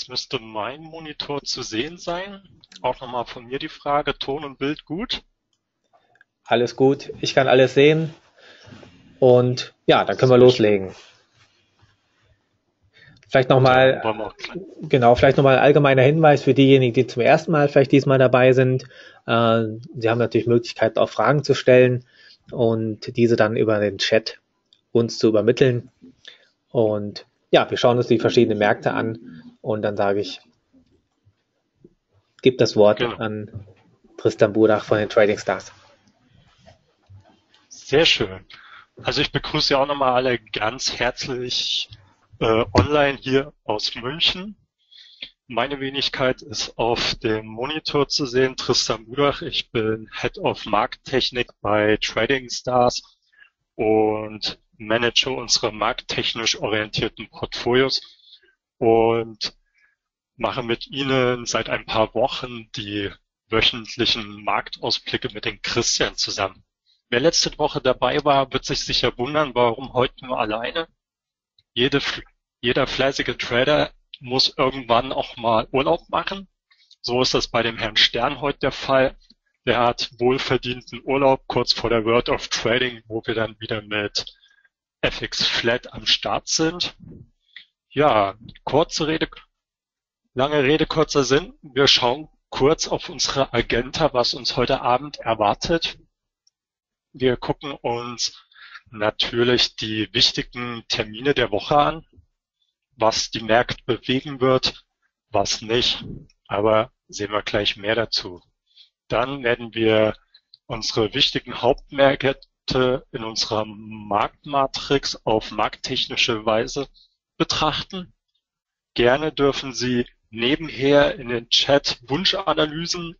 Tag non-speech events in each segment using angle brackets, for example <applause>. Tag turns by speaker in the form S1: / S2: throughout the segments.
S1: jetzt müsste mein Monitor zu sehen sein. Auch nochmal von mir die Frage, Ton und Bild gut?
S2: Alles gut, ich kann alles sehen. Und ja, dann können wir loslegen. Vielleicht nochmal, genau, vielleicht nochmal ein allgemeiner Hinweis für diejenigen, die zum ersten Mal vielleicht diesmal dabei sind. Äh, Sie haben natürlich Möglichkeit, auch Fragen zu stellen und diese dann über den Chat uns zu übermitteln. Und ja, wir schauen uns die verschiedenen Märkte an und dann sage ich, gib das Wort genau. an Tristan Budach von den Trading Stars.
S1: Sehr schön. Also ich begrüße ja auch nochmal alle ganz herzlich äh, online hier aus München. Meine Wenigkeit ist auf dem Monitor zu sehen. Tristan Budach, ich bin Head of Markttechnik bei Trading Stars und manage unsere markttechnisch orientierten Portfolios und mache mit Ihnen seit ein paar Wochen die wöchentlichen Marktausblicke mit den Christian zusammen. Wer letzte Woche dabei war, wird sich sicher wundern, warum heute nur alleine. Jede, jeder fleißige Trader muss irgendwann auch mal Urlaub machen. So ist das bei dem Herrn Stern heute der Fall. Der hat wohlverdienten Urlaub kurz vor der World of Trading, wo wir dann wieder mit FX Flat am Start sind. Ja, kurze Rede, lange Rede, kurzer Sinn. Wir schauen kurz auf unsere Agenda, was uns heute Abend erwartet. Wir gucken uns natürlich die wichtigen Termine der Woche an, was die Märkte bewegen wird, was nicht. Aber sehen wir gleich mehr dazu. Dann werden wir unsere wichtigen Hauptmärkte in unserer Marktmatrix auf markttechnische Weise betrachten. Gerne dürfen Sie nebenher in den Chat Wunschanalysen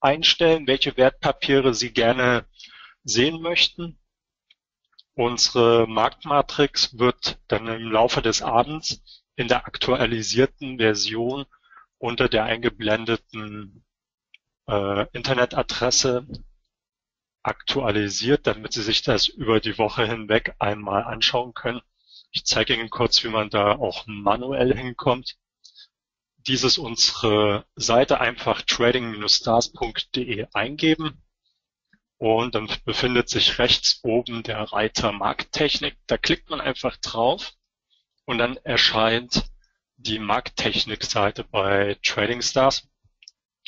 S1: einstellen, welche Wertpapiere Sie gerne sehen möchten. Unsere Marktmatrix wird dann im Laufe des Abends in der aktualisierten Version unter der eingeblendeten äh, Internetadresse aktualisiert, damit Sie sich das über die Woche hinweg einmal anschauen können. Ich zeige Ihnen kurz, wie man da auch manuell hinkommt. Dies ist unsere Seite einfach trading-stars.de eingeben und dann befindet sich rechts oben der Reiter Markttechnik. Da klickt man einfach drauf und dann erscheint die Markttechnik-Seite bei Trading Stars.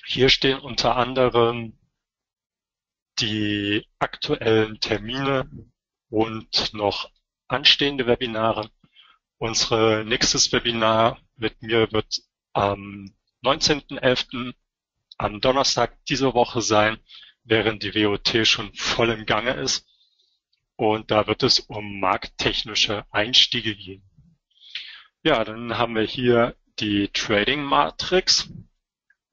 S1: Hier stehen unter anderem die aktuellen Termine und noch anstehende Webinare. Unsere nächstes Webinar mit mir wird am 19.11. am Donnerstag dieser Woche sein während die WOT schon voll im Gange ist. Und da wird es um markttechnische Einstiege gehen. Ja, dann haben wir hier die Trading Matrix.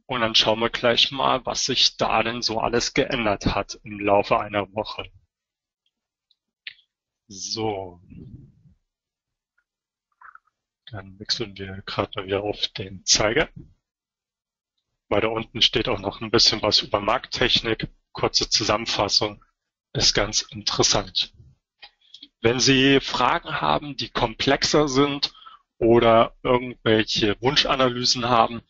S1: Und dann schauen wir gleich mal, was sich da denn so alles geändert hat im Laufe einer Woche. So. Dann wechseln wir gerade mal wieder auf den Zeiger. Weiter unten steht auch noch ein bisschen was über Markttechnik kurze Zusammenfassung ist ganz interessant. Wenn Sie Fragen haben, die komplexer sind oder irgendwelche Wunschanalysen haben,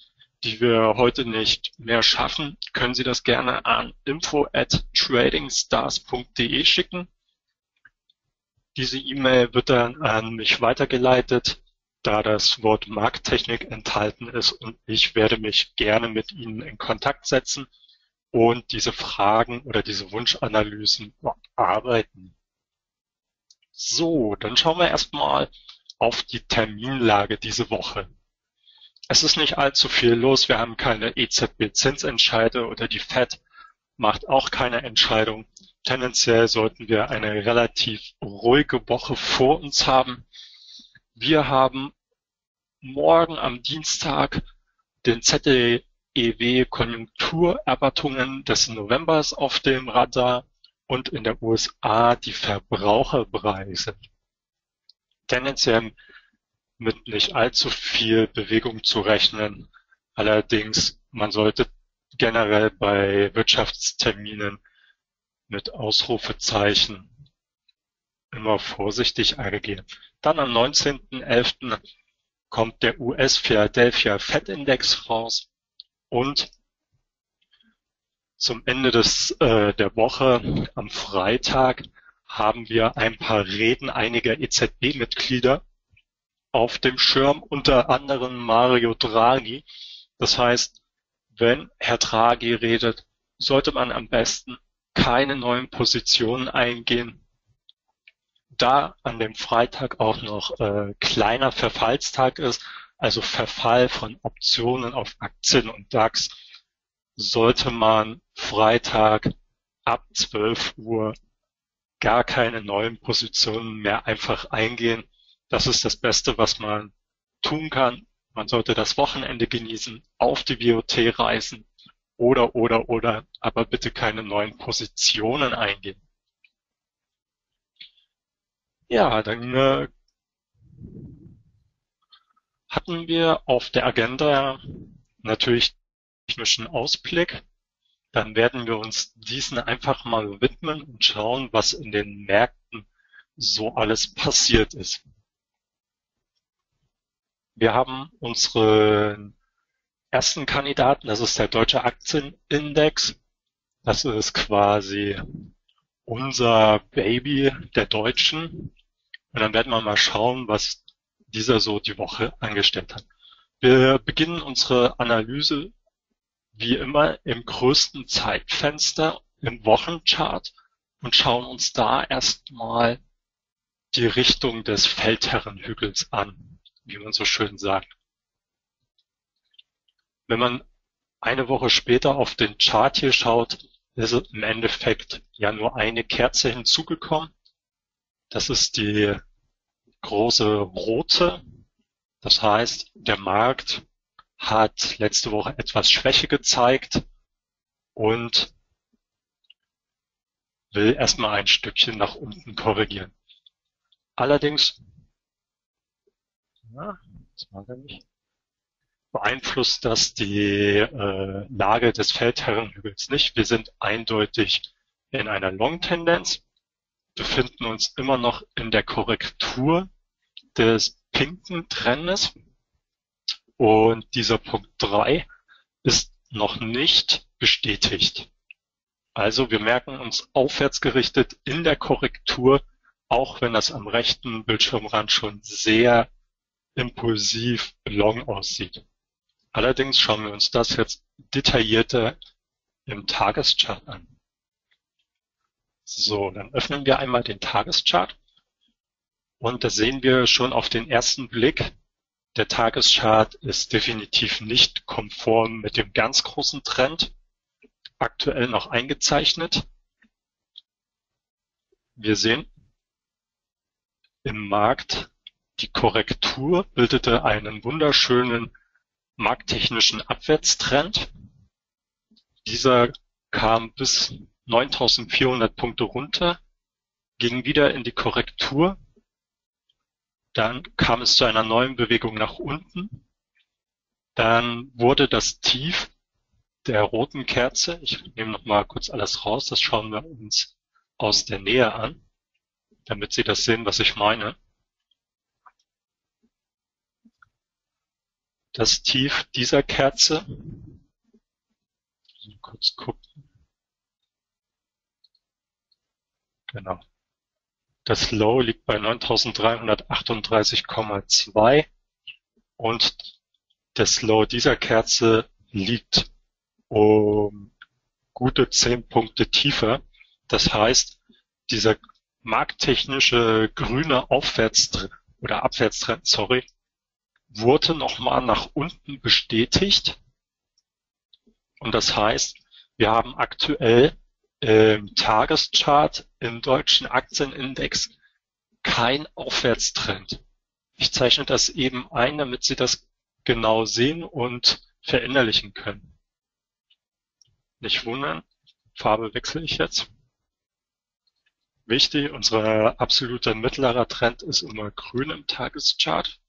S1: die wir heute nicht mehr schaffen, können Sie das gerne an info at tradingstars.de schicken. Diese E-Mail wird dann an mich weitergeleitet, da das Wort Markttechnik enthalten ist und ich werde mich gerne mit Ihnen in Kontakt setzen und diese Fragen oder diese Wunschanalysen bearbeiten. So, dann schauen wir erstmal auf die Terminlage diese Woche. Es ist nicht allzu viel los. Wir haben keine EZB-Zinsentscheide oder die FED macht auch keine Entscheidung. Tendenziell sollten wir eine relativ ruhige Woche vor uns haben. Wir haben morgen am Dienstag den ZDE EW-Konjunkturerwartungen des Novembers auf dem Radar und in der USA die Verbraucherpreise. Tendenziell mit nicht allzu viel Bewegung zu rechnen. Allerdings, man sollte generell bei Wirtschaftsterminen mit Ausrufezeichen immer vorsichtig eingehen. Dann am 19.11 kommt der US Philadelphia Fed Index raus und zum Ende des, äh, der Woche am Freitag haben wir ein paar Reden einiger EZB-Mitglieder auf dem Schirm, unter anderem Mario Draghi. Das heißt, wenn Herr Draghi redet, sollte man am besten keine neuen Positionen eingehen. Da an dem Freitag auch noch äh, kleiner Verfallstag ist, also Verfall von Optionen auf Aktien und DAX, sollte man Freitag ab 12 Uhr gar keine neuen Positionen mehr einfach eingehen. Das ist das Beste, was man tun kann. Man sollte das Wochenende genießen, auf die BOT reisen oder, oder, oder, aber bitte keine neuen Positionen eingehen. Ja, dann äh, hatten wir auf der Agenda natürlich technischen Ausblick. Dann werden wir uns diesen einfach mal widmen und schauen, was in den Märkten so alles passiert ist. Wir haben unseren ersten Kandidaten, das ist der Deutsche Aktienindex. Das ist quasi unser Baby der Deutschen. Und dann werden wir mal schauen, was dieser so die Woche angestellt hat. Wir beginnen unsere Analyse wie immer im größten Zeitfenster im Wochenchart und schauen uns da erstmal die Richtung des Feldherrenhügels an, wie man so schön sagt. Wenn man eine Woche später auf den Chart hier schaut, ist im Endeffekt ja nur eine Kerze hinzugekommen. Das ist die große rote. Das heißt, der Markt hat letzte Woche etwas Schwäche gezeigt und will erstmal ein Stückchen nach unten korrigieren. Allerdings, ja, das mag er nicht, beeinflusst das die äh, Lage des Feldherrenhügels nicht. Wir sind eindeutig in einer Long-Tendenz, befinden uns immer noch in der Korrektur des pinken Trendes. Und dieser Punkt 3 ist noch nicht bestätigt. Also wir merken uns aufwärts gerichtet in der Korrektur, auch wenn das am rechten Bildschirmrand schon sehr impulsiv long aussieht. Allerdings schauen wir uns das jetzt detaillierter im Tageschart an. So, dann öffnen wir einmal den Tageschart und da sehen wir schon auf den ersten Blick, der Tageschart ist definitiv nicht konform mit dem ganz großen Trend, aktuell noch eingezeichnet. Wir sehen im Markt, die Korrektur bildete einen wunderschönen markttechnischen Abwärtstrend. Dieser kam bis 9400 Punkte runter, ging wieder in die Korrektur dann kam es zu einer neuen Bewegung nach unten. Dann wurde das Tief der roten Kerze, ich nehme noch mal kurz alles raus, das schauen wir uns aus der Nähe an, damit Sie das sehen, was ich meine. Das Tief dieser Kerze, kurz gucken. Genau. Das Low liegt bei 9338,2 und das Low dieser Kerze liegt um gute 10 Punkte tiefer. Das heißt, dieser markttechnische grüne Aufwärtstrend oder Abwärtstrend, sorry, wurde nochmal nach unten bestätigt. Und das heißt, wir haben aktuell im Tageschart im deutschen Aktienindex kein Aufwärtstrend. Ich zeichne das eben ein, damit Sie das genau sehen und verinnerlichen können. Nicht wundern, Farbe wechsle ich jetzt. Wichtig, unser absoluter mittlerer Trend ist immer grün im Tageschart.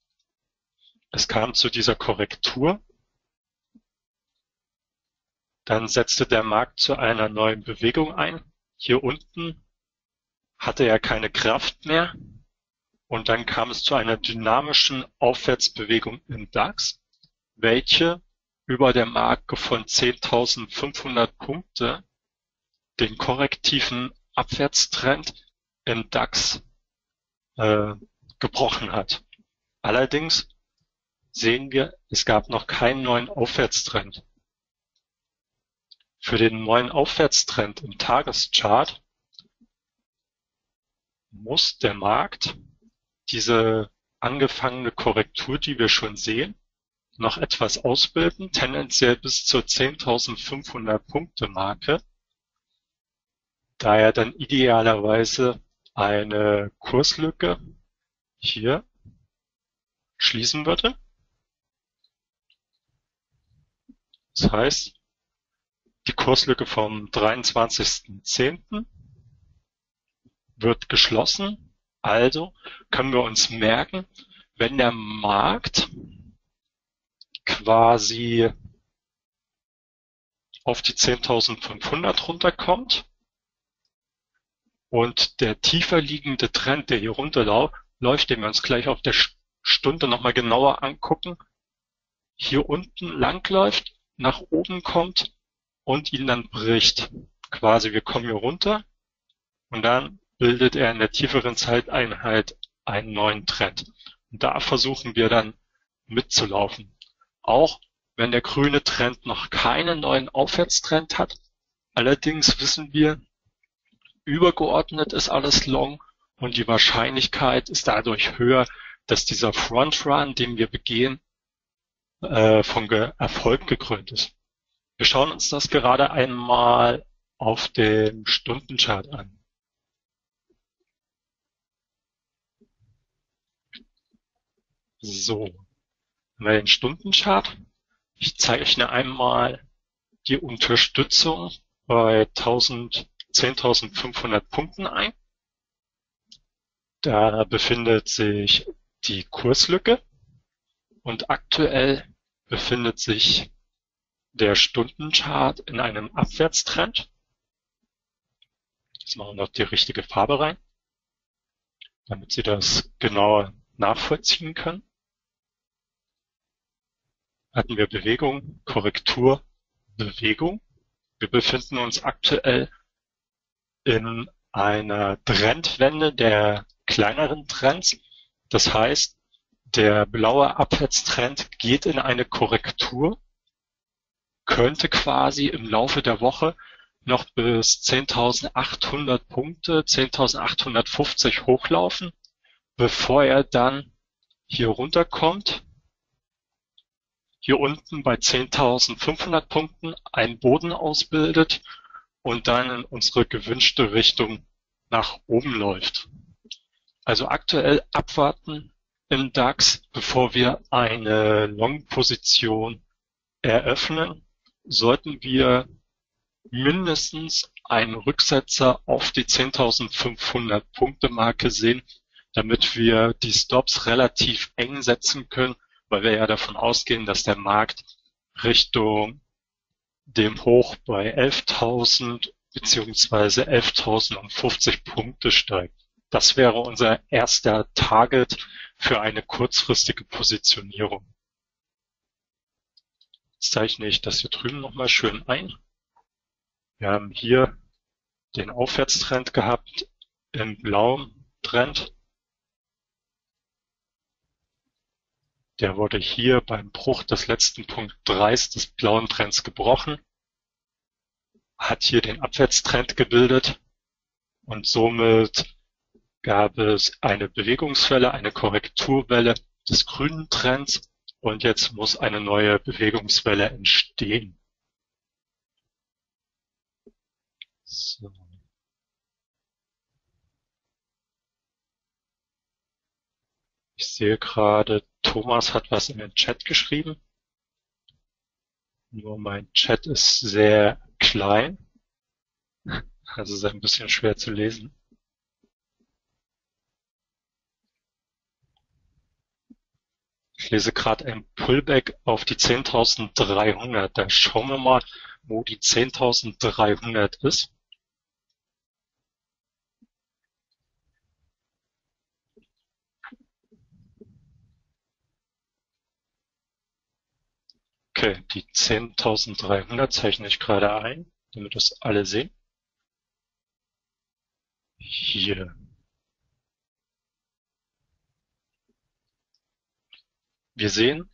S1: Es kam zu dieser Korrektur dann setzte der Markt zu einer neuen Bewegung ein. Hier unten hatte er keine Kraft mehr. und dann kam es zu einer dynamischen Aufwärtsbewegung im DAX, welche über der Marke von 10.500 Punkte den korrektiven Abwärtstrend im DAX äh, gebrochen hat. Allerdings sehen wir, es gab noch keinen neuen Aufwärtstrend. Für den neuen Aufwärtstrend im Tageschart muss der Markt diese angefangene Korrektur, die wir schon sehen, noch etwas ausbilden, tendenziell bis zur 10.500 Punkte Marke, da er dann idealerweise eine Kurslücke hier schließen würde. Das heißt, die Kurslücke vom 23.10. wird geschlossen. Also können wir uns merken, wenn der Markt quasi auf die 10.500 runterkommt und der tiefer liegende Trend, der hier runterläuft, den wir uns gleich auf der Stunde nochmal genauer angucken, hier unten langläuft, nach oben kommt und ihn dann bricht. Quasi, wir kommen hier runter und dann bildet er in der tieferen Zeiteinheit einen neuen Trend. Und da versuchen wir dann mitzulaufen. Auch wenn der grüne Trend noch keinen neuen Aufwärtstrend hat. Allerdings wissen wir, übergeordnet ist alles long und die Wahrscheinlichkeit ist dadurch höher, dass dieser Frontrun, den wir begehen, äh, von Ge Erfolg gekrönt ist. Wir schauen uns das gerade einmal auf dem Stundenchart an. So, haben wir den Stundenchart. Ich zeichne einmal die Unterstützung bei 10.500 Punkten ein. Da befindet sich die Kurslücke und aktuell befindet sich der Stundenchart in einem Abwärtstrend. Jetzt machen wir noch die richtige Farbe rein, damit Sie das genauer nachvollziehen können. Hatten wir Bewegung, Korrektur, Bewegung. Wir befinden uns aktuell in einer Trendwende der kleineren Trends. Das heißt, der blaue Abwärtstrend geht in eine Korrektur könnte quasi im Laufe der Woche noch bis 10.800 Punkte, 10.850 hochlaufen, bevor er dann hier runterkommt, hier unten bei 10.500 Punkten einen Boden ausbildet und dann in unsere gewünschte Richtung nach oben läuft. Also aktuell abwarten im DAX, bevor wir eine Long-Position eröffnen sollten wir mindestens einen Rücksetzer auf die 10.500 Punkte Marke sehen, damit wir die Stops relativ eng setzen können, weil wir ja davon ausgehen, dass der Markt Richtung dem Hoch bei 11.000 beziehungsweise 11.050 Punkte steigt. Das wäre unser erster Target für eine kurzfristige Positionierung. Jetzt zeichne ich das hier drüben nochmal schön ein. Wir haben hier den Aufwärtstrend gehabt im blauen Trend. Der wurde hier beim Bruch des letzten Punkt 3 des blauen Trends gebrochen, hat hier den Abwärtstrend gebildet und somit gab es eine Bewegungswelle, eine Korrekturwelle des grünen Trends und jetzt muss eine neue Bewegungswelle entstehen. So. Ich sehe gerade, Thomas hat was in den Chat geschrieben. Nur mein Chat ist sehr klein. <laughs> Also ist ein bisschen schwer zu lesen. Ich lese gerade ein Pullback auf die 10.300. Dann schauen wir mal, wo die 10.300 ist. Okay, die 10.300 zeichne ich gerade ein, damit das alle sehen. Hier Wir sehen,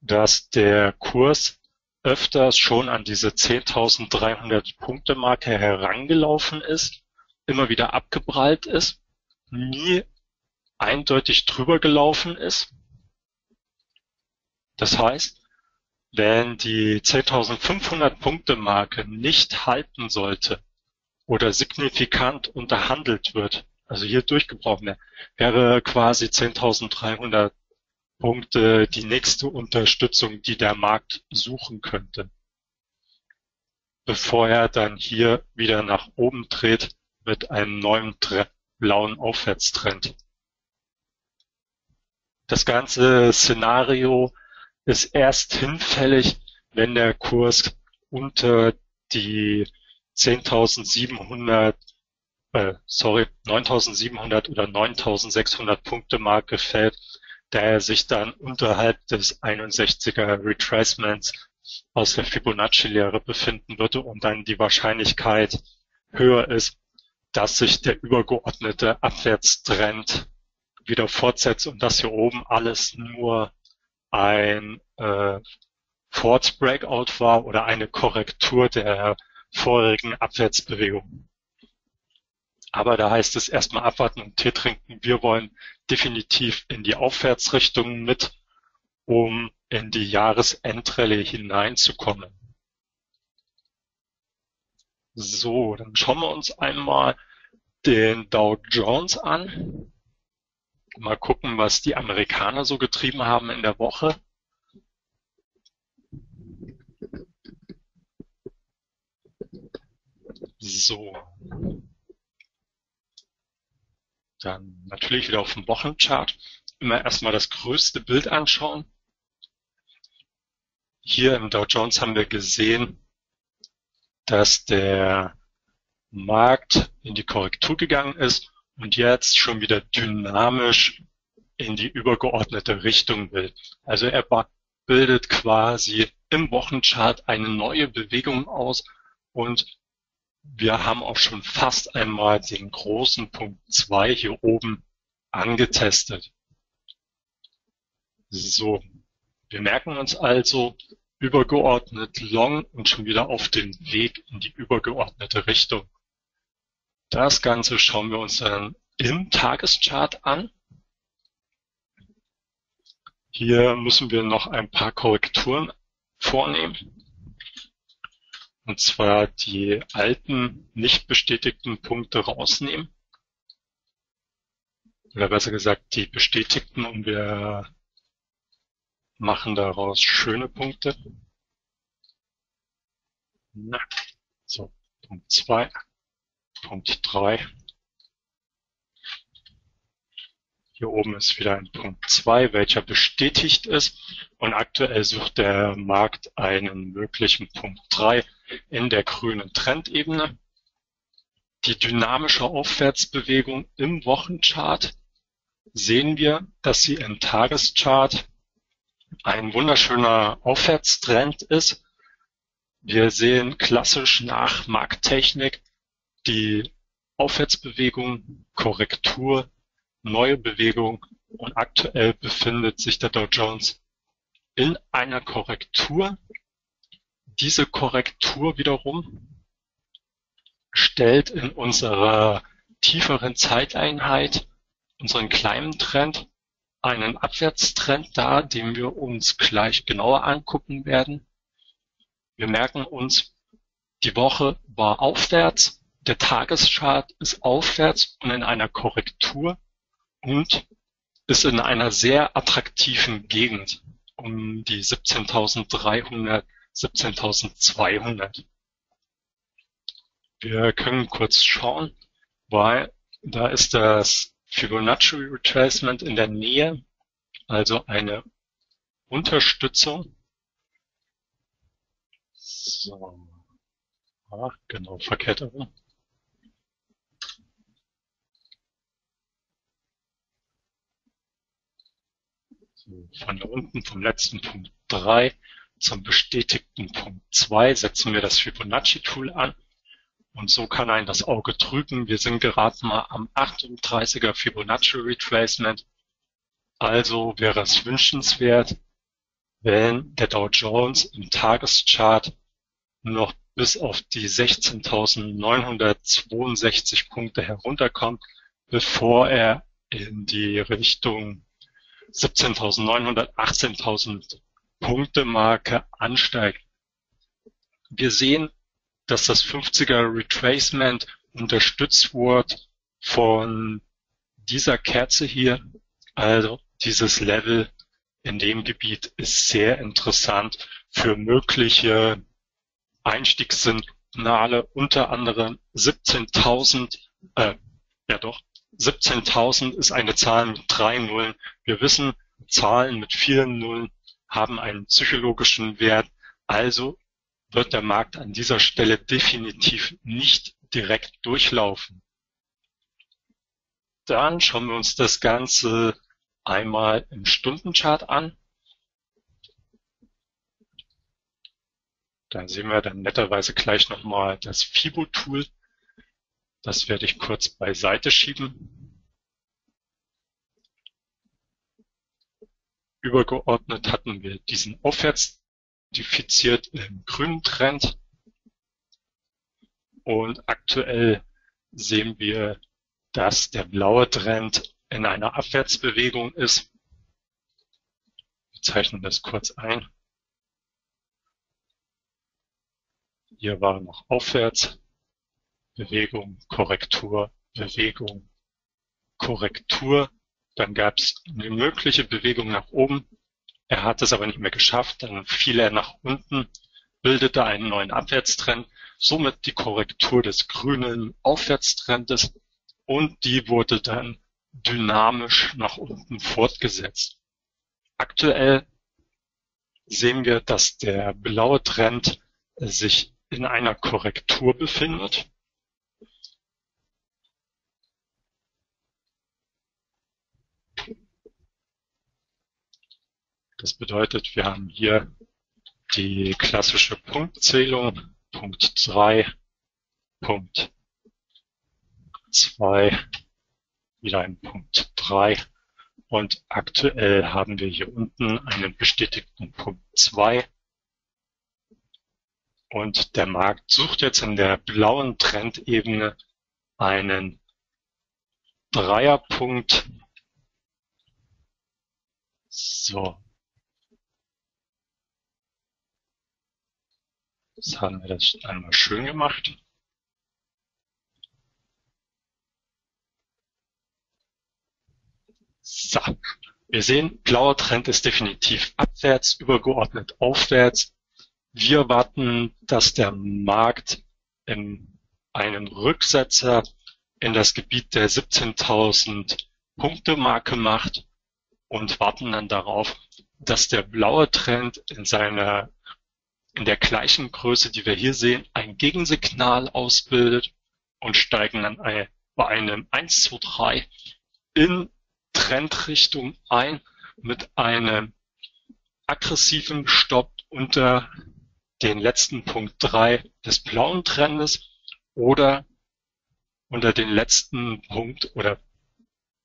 S1: dass der Kurs öfters schon an diese 10.300 Punkte Marke herangelaufen ist, immer wieder abgeprallt ist, nie eindeutig drüber gelaufen ist. Das heißt, wenn die 10.500 Punkte Marke nicht halten sollte oder signifikant unterhandelt wird, also hier durchgebrochen wäre quasi 10.300 Punkte die nächste Unterstützung, die der Markt suchen könnte. Bevor er dann hier wieder nach oben dreht mit einem neuen blauen Aufwärtstrend. Das ganze Szenario ist erst hinfällig, wenn der Kurs unter die 10.700, äh, sorry, 9.700 oder 9.600 Punkte Marke fällt, da er sich dann unterhalb des 61er Retracements aus der Fibonacci-Lehre befinden würde und dann die Wahrscheinlichkeit höher ist, dass sich der übergeordnete Abwärtstrend wieder fortsetzt und das hier oben alles nur ein äh, Force Breakout war oder eine Korrektur der vorigen Abwärtsbewegung. Aber da heißt es erstmal abwarten und Tee trinken. Wir wollen definitiv in die Aufwärtsrichtung mit, um in die Jahresendrallye hineinzukommen. So, dann schauen wir uns einmal den Dow Jones an. Mal gucken, was die Amerikaner so getrieben haben in der Woche. So. Dann natürlich wieder auf dem Wochenchart. Immer erstmal das größte Bild anschauen. Hier im Dow Jones haben wir gesehen, dass der Markt in die Korrektur gegangen ist und jetzt schon wieder dynamisch in die übergeordnete Richtung will. Also er bildet quasi im Wochenchart eine neue Bewegung aus und wir haben auch schon fast einmal den großen Punkt 2 hier oben angetestet. So, wir merken uns also übergeordnet long und schon wieder auf dem Weg in die übergeordnete Richtung. Das Ganze schauen wir uns dann im Tageschart an. Hier müssen wir noch ein paar Korrekturen vornehmen. Und zwar die alten, nicht bestätigten Punkte rausnehmen. Oder besser gesagt, die bestätigten und wir machen daraus schöne Punkte. Na, so, Punkt 2. Punkt 3. Hier oben ist wieder ein Punkt 2, welcher bestätigt ist. Und aktuell sucht der Markt einen möglichen Punkt 3 in der grünen Trendebene. Die dynamische Aufwärtsbewegung im Wochenchart sehen wir, dass sie im Tageschart ein wunderschöner Aufwärtstrend ist. Wir sehen klassisch nach Markttechnik die Aufwärtsbewegung, Korrektur, neue Bewegung und aktuell befindet sich der Dow Jones in einer Korrektur. Diese Korrektur wiederum stellt in unserer tieferen Zeiteinheit unseren kleinen Trend einen Abwärtstrend dar, den wir uns gleich genauer angucken werden. Wir merken uns, die Woche war aufwärts, der Tageschart ist aufwärts und in einer Korrektur und ist in einer sehr attraktiven Gegend um die 17.300, 17.200. Wir können kurz schauen, weil da ist das Fibonacci Retracement in der Nähe, also eine Unterstützung. So. Ach, genau, verkehrt von da unten vom letzten Punkt 3 zum bestätigten Punkt 2 setzen wir das Fibonacci-Tool an und so kann ein das Auge trügen. Wir sind gerade mal am 38er Fibonacci Retracement. Also wäre es wünschenswert, wenn der Dow Jones im Tageschart noch bis auf die 16.962 Punkte herunterkommt, bevor er in die Richtung 17.900, 18.000 Punkte Marke ansteigt. Wir sehen, dass das 50er Retracement unterstützt wurde von dieser Kerze hier. Also dieses Level in dem Gebiet ist sehr interessant für mögliche Einstiegssignale, unter anderem 17.000, äh, ja doch, 17.000 ist eine Zahl mit drei Nullen. Wir wissen, Zahlen mit vielen Nullen haben einen psychologischen Wert. Also wird der Markt an dieser Stelle definitiv nicht direkt durchlaufen. Dann schauen wir uns das Ganze einmal im Stundenchart an. Dann sehen wir dann netterweise gleich nochmal das FIBO-Tool. Das werde ich kurz beiseite schieben. Übergeordnet hatten wir diesen aufwärts diffiziert im grünen Trend. Und aktuell sehen wir, dass der blaue Trend in einer Abwärtsbewegung ist. Wir zeichnen das kurz ein. Hier war noch aufwärts, Bewegung, Korrektur, Bewegung, Korrektur. Dann gab es eine mögliche Bewegung nach oben. Er hat es aber nicht mehr geschafft. Dann fiel er nach unten, bildete einen neuen Abwärtstrend, somit die Korrektur des grünen Aufwärtstrendes und die wurde dann dynamisch nach unten fortgesetzt. Aktuell sehen wir, dass der blaue Trend sich in einer Korrektur befindet. Das bedeutet, wir haben hier die klassische Punktzählung, Punkt 3, Punkt 2, wieder ein Punkt 3 und aktuell haben wir hier unten einen bestätigten Punkt 2 und der Markt sucht jetzt in der blauen Trendebene einen Dreierpunkt. So. Jetzt haben wir das einmal schön gemacht. So. Wir sehen, blauer Trend ist definitiv abwärts, übergeordnet aufwärts. Wir erwarten, dass der Markt in einen Rücksetzer in das Gebiet der 17.000 Punkte Marke macht und warten dann darauf, dass der blaue Trend in seiner in der gleichen Größe, die wir hier sehen, ein Gegensignal ausbildet und steigen dann bei einem 1, 2, 3 in Trendrichtung ein mit einem aggressiven Stopp unter den letzten Punkt 3 des blauen Trendes oder unter den letzten Punkt oder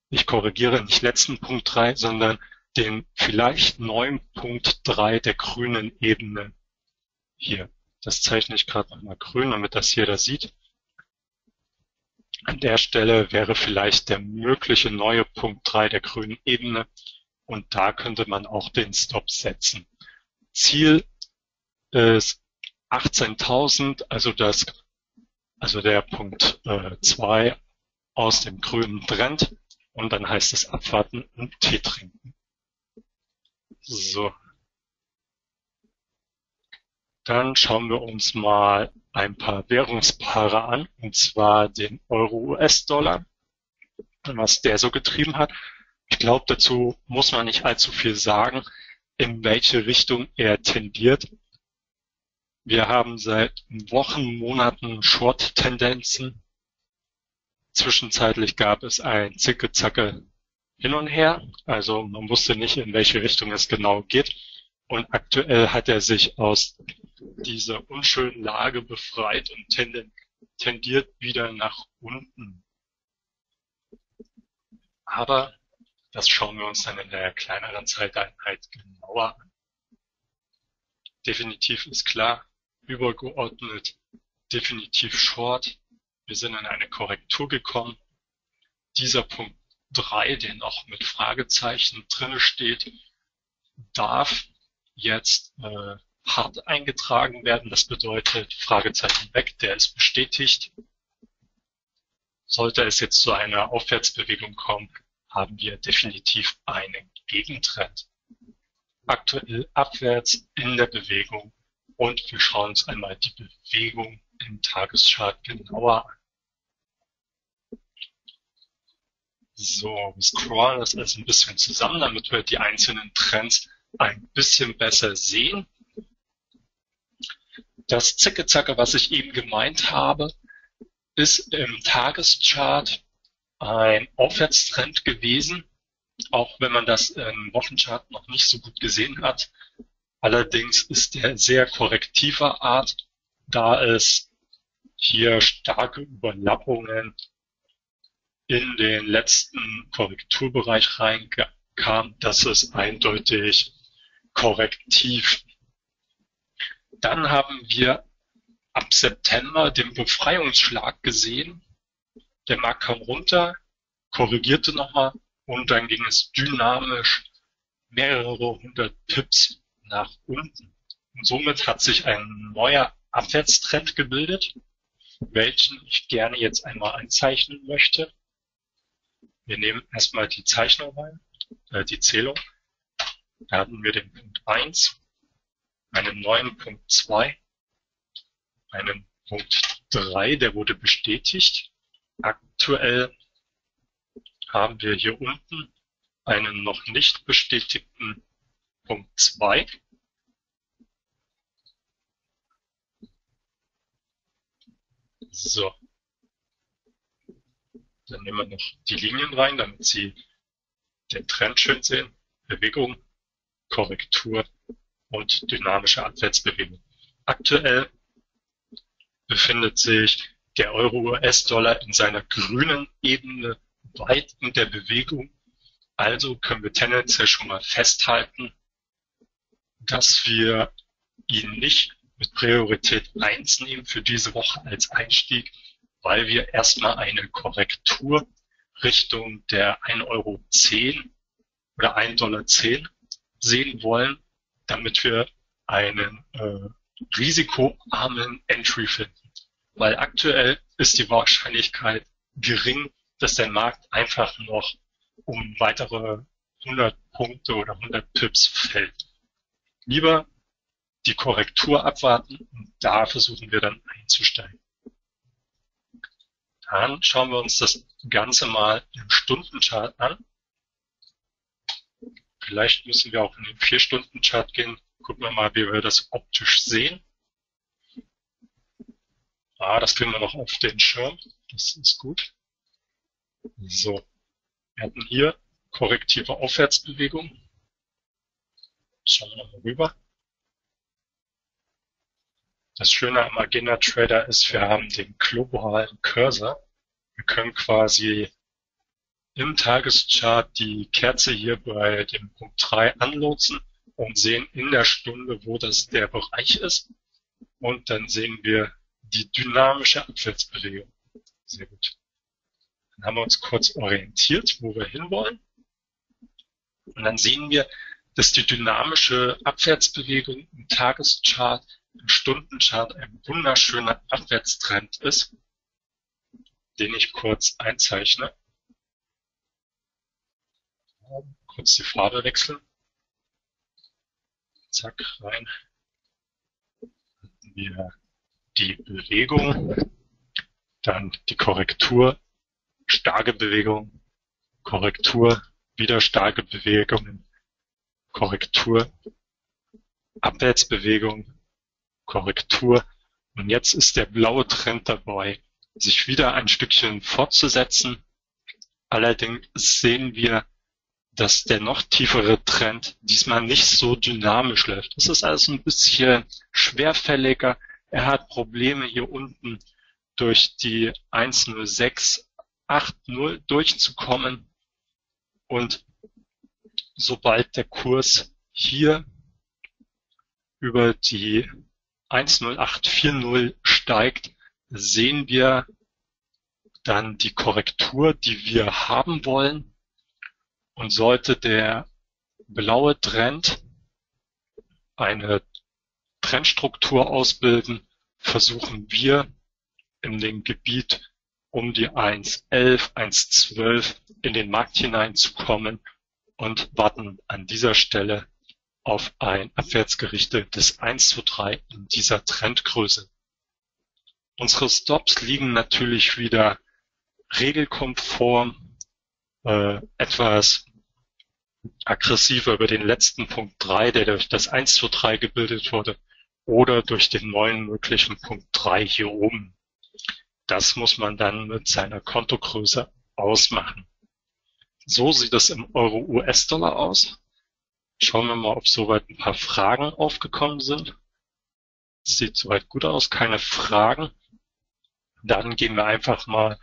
S1: ich korrigiere nicht letzten Punkt 3, sondern den vielleicht neuen Punkt 3 der grünen Ebene hier. Das zeichne ich gerade nochmal grün, damit das jeder sieht. An der Stelle wäre vielleicht der mögliche neue Punkt 3 der grünen Ebene und da könnte man auch den Stop setzen. Ziel ist 18.000, also das, also der Punkt 2 äh, aus dem grünen Trend und dann heißt es abwarten und Tee trinken. So. Dann schauen wir uns mal ein paar Währungspaare an, und zwar den Euro-US-Dollar, was der so getrieben hat. Ich glaube, dazu muss man nicht allzu viel sagen, in welche Richtung er tendiert. Wir haben seit Wochen, Monaten Short-Tendenzen. Zwischenzeitlich gab es ein Zicke-Zacke hin und her. Also man wusste nicht, in welche Richtung es genau geht. Und aktuell hat er sich aus dieser unschönen Lage befreit und tendiert wieder nach unten. Aber das schauen wir uns dann in der kleineren Zeiteinheit genauer an. Definitiv ist klar, übergeordnet, definitiv short. Wir sind in eine Korrektur gekommen. Dieser Punkt 3, der noch mit Fragezeichen drinne steht, darf jetzt äh, hart eingetragen werden. Das bedeutet Fragezeichen weg, der ist bestätigt. Sollte es jetzt zu einer Aufwärtsbewegung kommen, haben wir definitiv einen Gegentrend. Aktuell abwärts in der Bewegung und wir schauen uns einmal die Bewegung im Tageschart genauer an. So, wir scrollen das alles ein bisschen zusammen, damit wir die einzelnen Trends ein bisschen besser sehen. Das Zicke-Zacke, was ich eben gemeint habe, ist im Tageschart ein Aufwärtstrend gewesen, auch wenn man das im Wochenchart noch nicht so gut gesehen hat. Allerdings ist der sehr korrektiver Art, da es hier starke Überlappungen in den letzten Korrekturbereich reinkam. Das ist eindeutig korrektiv. Dann haben wir ab September den Befreiungsschlag gesehen. Der Markt kam runter, korrigierte nochmal und dann ging es dynamisch mehrere hundert Pips nach unten. Und somit hat sich ein neuer Abwärtstrend gebildet, welchen ich gerne jetzt einmal einzeichnen möchte. Wir nehmen erstmal die Zeichnung rein, äh, die Zählung. Da hatten wir den Punkt 1, einen neuen Punkt 2, einen Punkt 3, der wurde bestätigt. Aktuell haben wir hier unten einen noch nicht bestätigten Punkt 2. So. Dann nehmen wir noch die Linien rein, damit Sie den Trend schön sehen. Bewegung, Korrektur und dynamische Abwärtsbewegung. Aktuell befindet sich der Euro-US-Dollar in seiner grünen Ebene weit in der Bewegung. Also können wir tendenziell schon mal festhalten, dass wir ihn nicht mit Priorität 1 nehmen für diese Woche als Einstieg, weil wir erstmal eine Korrektur Richtung der 1,10 Euro oder 1,10 Dollar sehen wollen, damit wir einen äh, risikoarmen Entry finden. Weil aktuell ist die Wahrscheinlichkeit gering, dass der Markt einfach noch um weitere 100 Punkte oder 100 Pips fällt. Lieber die Korrektur abwarten und da versuchen wir dann einzusteigen. Dann schauen wir uns das Ganze mal im Stundenchart an. Vielleicht müssen wir auch in den 4-Stunden-Chart gehen. Gucken wir mal, wie wir das optisch sehen. Ah, das kriegen wir noch auf den Schirm. Das ist gut. So, wir hatten hier korrektive Aufwärtsbewegung. Schauen wir nochmal rüber. Das Schöne am Agenda Trader ist, wir haben den globalen Cursor. Wir können quasi im Tageschart die Kerze hier bei dem Punkt 3 anlotsen und sehen in der Stunde, wo das der Bereich ist. Und dann sehen wir die dynamische Abwärtsbewegung. Sehr gut. Dann haben wir uns kurz orientiert, wo wir hinwollen. Und dann sehen wir, dass die dynamische Abwärtsbewegung im Tageschart, im Stundenchart ein wunderschöner Abwärtstrend ist, den ich kurz einzeichne. Kurz die Farbe wechseln. Zack, rein. Wir die Bewegung, dann die Korrektur starke Bewegung, Korrektur, wieder starke Bewegungen, Korrektur, Abwärtsbewegung, Korrektur. Und jetzt ist der blaue Trend dabei, sich wieder ein Stückchen fortzusetzen. Allerdings sehen wir, dass der noch tiefere Trend diesmal nicht so dynamisch läuft. Das ist also ein bisschen schwerfälliger. Er hat Probleme hier unten durch die 10680 durchzukommen. Und sobald der Kurs hier über die 10840 steigt, sehen wir dann die Korrektur, die wir haben wollen. Und sollte der blaue Trend eine Trendstruktur ausbilden, versuchen wir in dem Gebiet um die 1.11, 1.12 in den Markt hineinzukommen und warten an dieser Stelle auf ein abwärtsgerichtetes 1 zu 3 in dieser Trendgröße. Unsere Stops liegen natürlich wieder regelkonform, äh, etwas aggressiver über den letzten Punkt 3, der durch das 1 zu 3 gebildet wurde, oder durch den neuen möglichen Punkt 3 hier oben. Das muss man dann mit seiner Kontogröße ausmachen. So sieht es im Euro-US-Dollar aus. Schauen wir mal, ob soweit ein paar Fragen aufgekommen sind. Sieht soweit gut aus, keine Fragen. Dann gehen wir einfach mal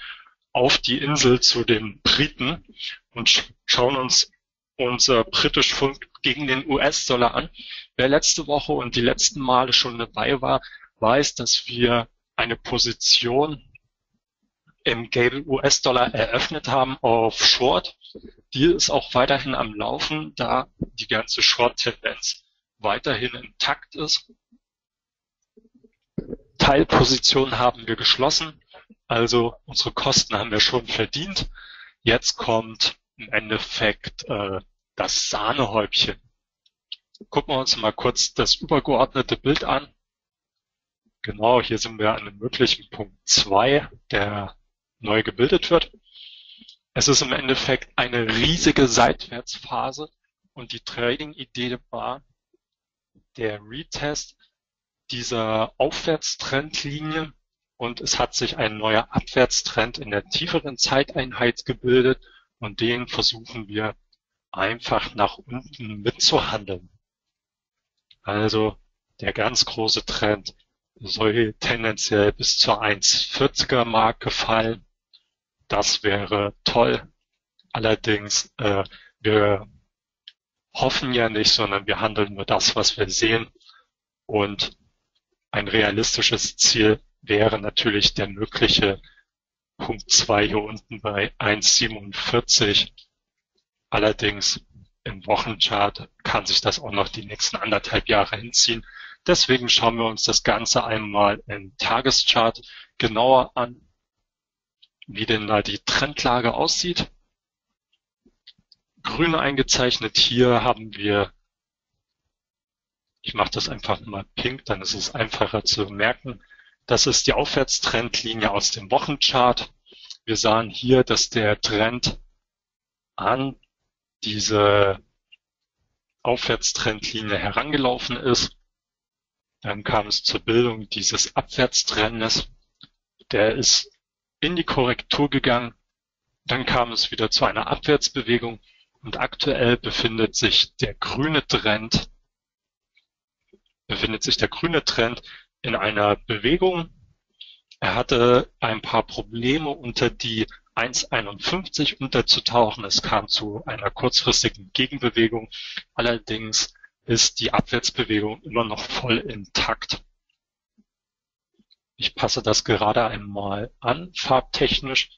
S1: auf die Insel zu den Briten und schauen uns unser britisch Pfund gegen den US-Dollar an. Wer letzte Woche und die letzten Male schon dabei war, weiß, dass wir eine Position im Gable US-Dollar eröffnet haben auf Short. Die ist auch weiterhin am Laufen, da die ganze Short-Tendenz weiterhin intakt ist. Teilpositionen haben wir geschlossen, also unsere Kosten haben wir schon verdient. Jetzt kommt im Endeffekt äh, das Sahnehäubchen. Gucken wir uns mal kurz das übergeordnete Bild an. Genau, hier sind wir an einem möglichen Punkt 2, der neu gebildet wird. Es ist im Endeffekt eine riesige Seitwärtsphase und die Trading-Idee war der Retest dieser Aufwärtstrendlinie und es hat sich ein neuer Abwärtstrend in der tieferen Zeiteinheit gebildet und den versuchen wir einfach nach unten mitzuhandeln. Also der ganz große Trend soll tendenziell bis zur 1,40er Marke fallen das wäre toll. Allerdings, äh, wir hoffen ja nicht, sondern wir handeln nur das, was wir sehen. Und ein realistisches Ziel wäre natürlich der mögliche Punkt 2 hier unten bei 1,47. Allerdings im Wochenchart kann sich das auch noch die nächsten anderthalb Jahre hinziehen. Deswegen schauen wir uns das Ganze einmal im Tageschart genauer an wie denn da die Trendlage aussieht. Grün eingezeichnet hier haben wir, ich mache das einfach mal pink, dann ist es einfacher zu merken. Das ist die Aufwärtstrendlinie aus dem Wochenchart. Wir sahen hier, dass der Trend an diese Aufwärtstrendlinie herangelaufen ist. Dann kam es zur Bildung dieses Abwärtstrendes. Der ist in die Korrektur gegangen, dann kam es wieder zu einer Abwärtsbewegung und aktuell befindet sich der grüne Trend befindet sich der grüne Trend in einer Bewegung. Er hatte ein paar Probleme unter die 1,51 unterzutauchen. Es kam zu einer kurzfristigen Gegenbewegung. Allerdings ist die Abwärtsbewegung immer noch voll intakt. Ich passe das gerade einmal an, farbtechnisch,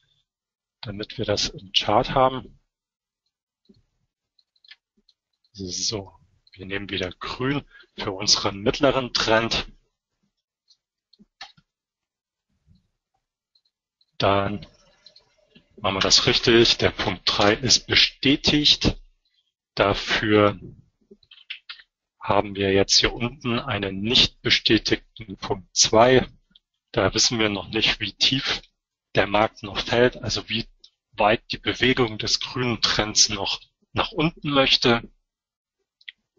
S1: damit wir das im Chart haben. So, wir nehmen wieder grün für unseren mittleren Trend. Dann machen wir das richtig. Der Punkt 3 ist bestätigt. Dafür haben wir jetzt hier unten einen nicht bestätigten Punkt 2. Da wissen wir noch nicht, wie tief der Markt noch fällt, also wie weit die Bewegung des grünen Trends noch nach unten möchte.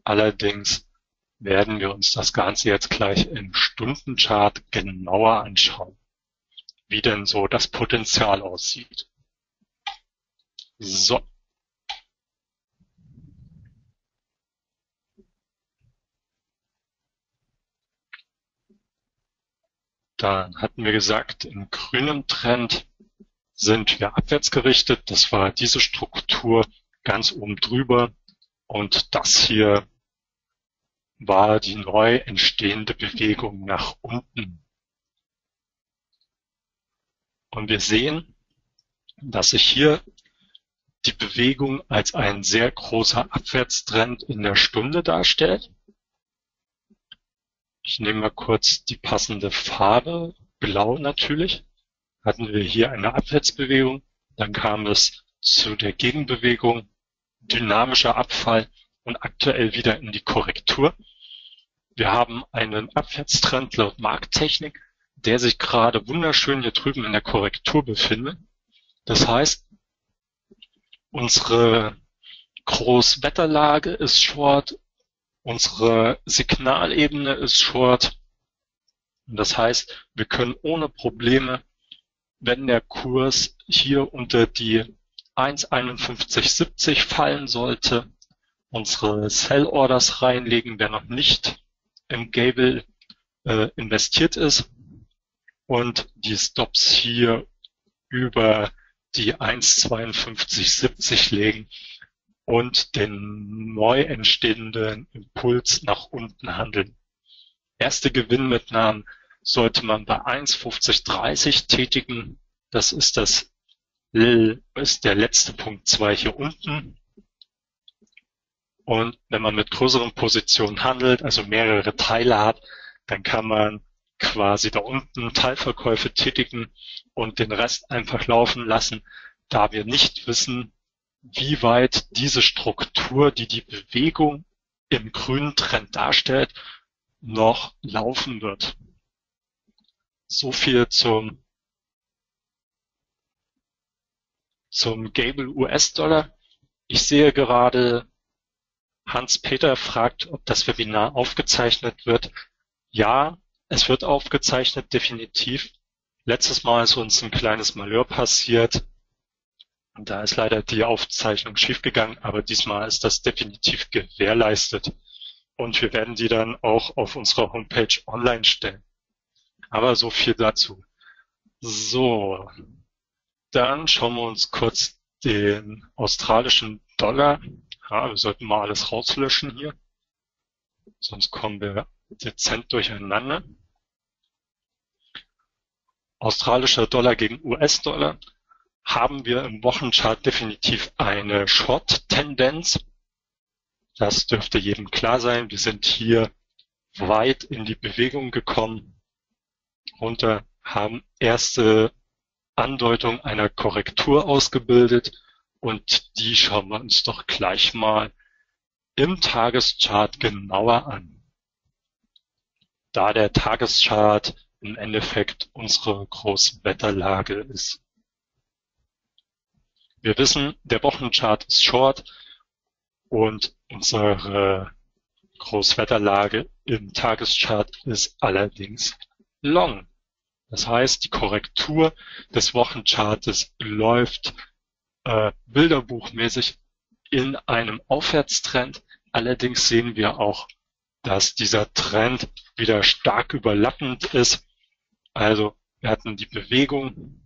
S1: Allerdings werden wir uns das Ganze jetzt gleich im Stundenchart genauer anschauen, wie denn so das Potenzial aussieht. So. Dann hatten wir gesagt, im grünen Trend sind wir abwärts gerichtet. Das war diese Struktur ganz oben drüber. Und das hier war die neu entstehende Bewegung nach unten. Und wir sehen, dass sich hier die Bewegung als ein sehr großer Abwärtstrend in der Stunde darstellt. Ich nehme mal kurz die passende Farbe, blau natürlich. Hatten wir hier eine Abwärtsbewegung, dann kam es zu der Gegenbewegung, dynamischer Abfall und aktuell wieder in die Korrektur. Wir haben einen Abwärtstrend laut Markttechnik, der sich gerade wunderschön hier drüben in der Korrektur befindet. Das heißt, unsere Großwetterlage ist short, Unsere Signalebene ist short. Das heißt, wir können ohne Probleme, wenn der Kurs hier unter die 1,5170 fallen sollte, unsere Sell Orders reinlegen, wer noch nicht im Gable äh, investiert ist und die Stops hier über die 1,5270 legen, und den neu entstehenden Impuls nach unten handeln. Erste Gewinnmitnahmen sollte man bei 1,5030 tätigen. Das ist das ist der letzte Punkt 2 hier unten. Und wenn man mit größeren Positionen handelt, also mehrere Teile hat, dann kann man quasi da unten Teilverkäufe tätigen und den Rest einfach laufen lassen, da wir nicht wissen, wie weit diese Struktur, die die Bewegung im grünen Trend darstellt, noch laufen wird. So viel zum, zum Gable US-Dollar. Ich sehe gerade, Hans-Peter fragt, ob das Webinar aufgezeichnet wird. Ja, es wird aufgezeichnet, definitiv. Letztes Mal ist uns ein kleines Malheur passiert. Und da ist leider die Aufzeichnung schiefgegangen, aber diesmal ist das definitiv gewährleistet. Und wir werden die dann auch auf unserer Homepage online stellen. Aber so viel dazu. So, dann schauen wir uns kurz den australischen Dollar. Ja, wir sollten mal alles rauslöschen hier. Sonst kommen wir dezent durcheinander. Australischer Dollar gegen US-Dollar haben wir im Wochenchart definitiv eine Short-Tendenz. Das dürfte jedem klar sein. Wir sind hier weit in die Bewegung gekommen, runter, haben erste Andeutung einer Korrektur ausgebildet und die schauen wir uns doch gleich mal im Tageschart genauer an. Da der Tageschart im Endeffekt unsere Großwetterlage ist. Wir wissen, der Wochenchart ist short und unsere Großwetterlage im Tageschart ist allerdings long. Das heißt, die Korrektur des Wochenchartes läuft äh, bilderbuchmäßig in einem Aufwärtstrend. Allerdings sehen wir auch, dass dieser Trend wieder stark überlappend ist. Also wir hatten die Bewegung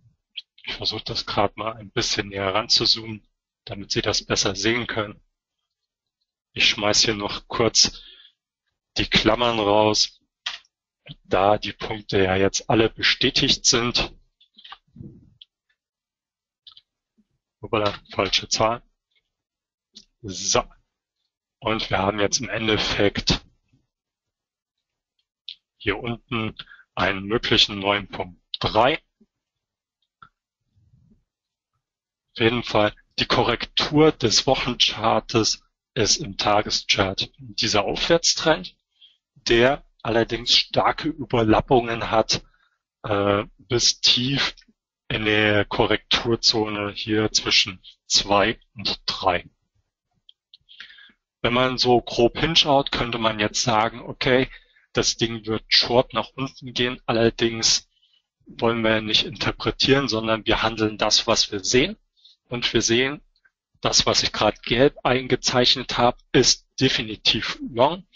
S1: ich versuche das gerade mal ein bisschen näher ranzuzoomen, damit Sie das besser sehen können. Ich schmeiß hier noch kurz die Klammern raus, da die Punkte ja jetzt alle bestätigt sind. Hoppala, falsche Zahl. So. Und wir haben jetzt im Endeffekt hier unten einen möglichen neuen Punkt 3. Auf jeden Fall die Korrektur des Wochenchartes ist im Tageschart dieser Aufwärtstrend, der allerdings starke Überlappungen hat äh, bis tief in der Korrekturzone hier zwischen zwei und drei. Wenn man so grob hinschaut, könnte man jetzt sagen, okay, das Ding wird short nach unten gehen, allerdings wollen wir nicht interpretieren, sondern wir handeln das, was wir sehen. Und wir sehen, das, was ich gerade gelb eingezeichnet habe, ist definitiv long.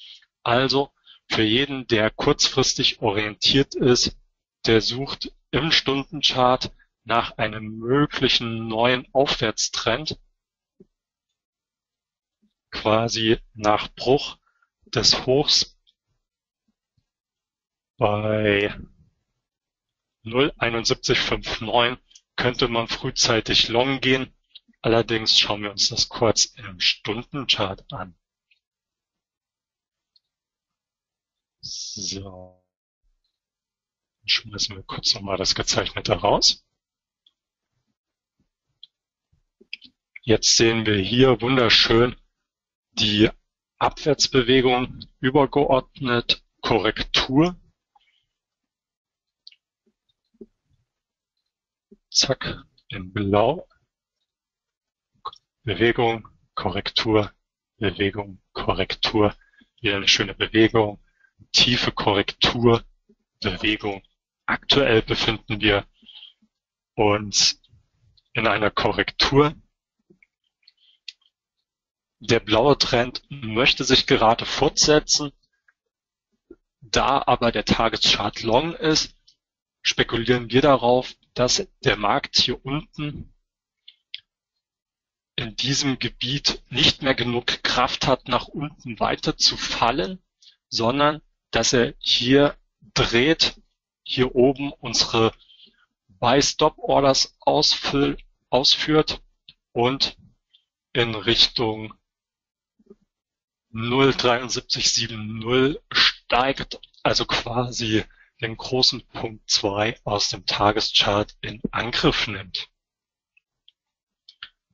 S1: Also für jeden, der kurzfristig orientiert ist, der sucht im Stundenchart nach einem möglichen neuen Aufwärtstrend, quasi nach Bruch des Hochs bei 0,7159 könnte man frühzeitig long gehen. Allerdings schauen wir uns das kurz im Stundenchart an. So. Schmeißen wir kurz nochmal das Gezeichnete raus. Jetzt sehen wir hier wunderschön die Abwärtsbewegung übergeordnet Korrektur. Zack, in Blau. Bewegung, Korrektur, Bewegung, Korrektur. Wieder eine schöne Bewegung. Tiefe Korrektur, Bewegung. Aktuell befinden wir uns in einer Korrektur der blaue Trend möchte sich gerade fortsetzen. Da aber der Tageschart long ist, spekulieren wir darauf, dass der Markt hier unten in diesem Gebiet nicht mehr genug Kraft hat, nach unten weiter zu fallen, sondern dass er hier dreht, hier oben unsere Buy-Stop-Orders ausführt und in Richtung 07370 steigt, also quasi den großen Punkt 2 aus dem Tageschart in Angriff nimmt.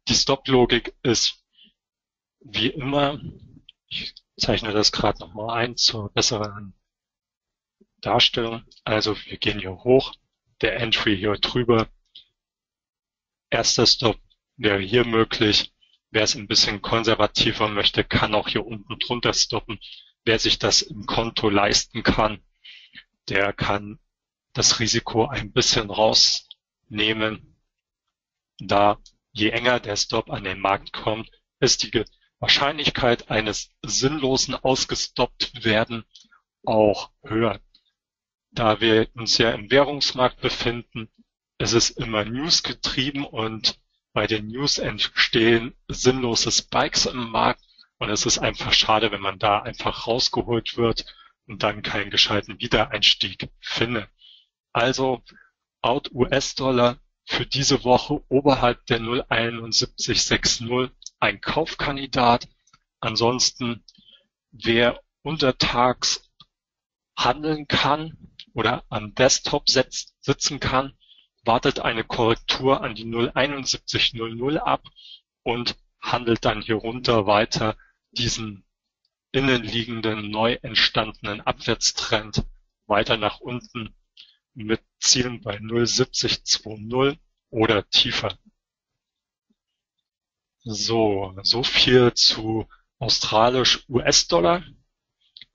S1: Die Stop-Logik ist wie immer, ich zeichne das gerade nochmal ein zur besseren Darstellung. Also wir gehen hier hoch, der Entry hier drüber. Erster Stop wäre hier möglich. Wer es ein bisschen konservativer möchte, kann auch hier unten drunter stoppen. Wer sich das im Konto leisten kann, der kann das Risiko ein bisschen rausnehmen, da je enger der Stop an den Markt kommt, ist die Wahrscheinlichkeit eines sinnlosen ausgestoppt werden auch höher. Da wir uns ja im Währungsmarkt befinden, ist es immer News getrieben und bei den News entstehen sinnlose Spikes im Markt und es ist einfach schade, wenn man da einfach rausgeholt wird und dann keinen gescheiten Wiedereinstieg findet. Also out US-Dollar für diese Woche oberhalb der 0,7160 ein Kaufkandidat. Ansonsten, wer untertags handeln kann oder am Desktop sitzen kann, wartet eine Korrektur an die 07100 ab und handelt dann hier runter weiter diesen innenliegenden, neu entstandenen Abwärtstrend weiter nach unten mit Zielen bei 07020 oder tiefer. So, so viel zu australisch US-Dollar.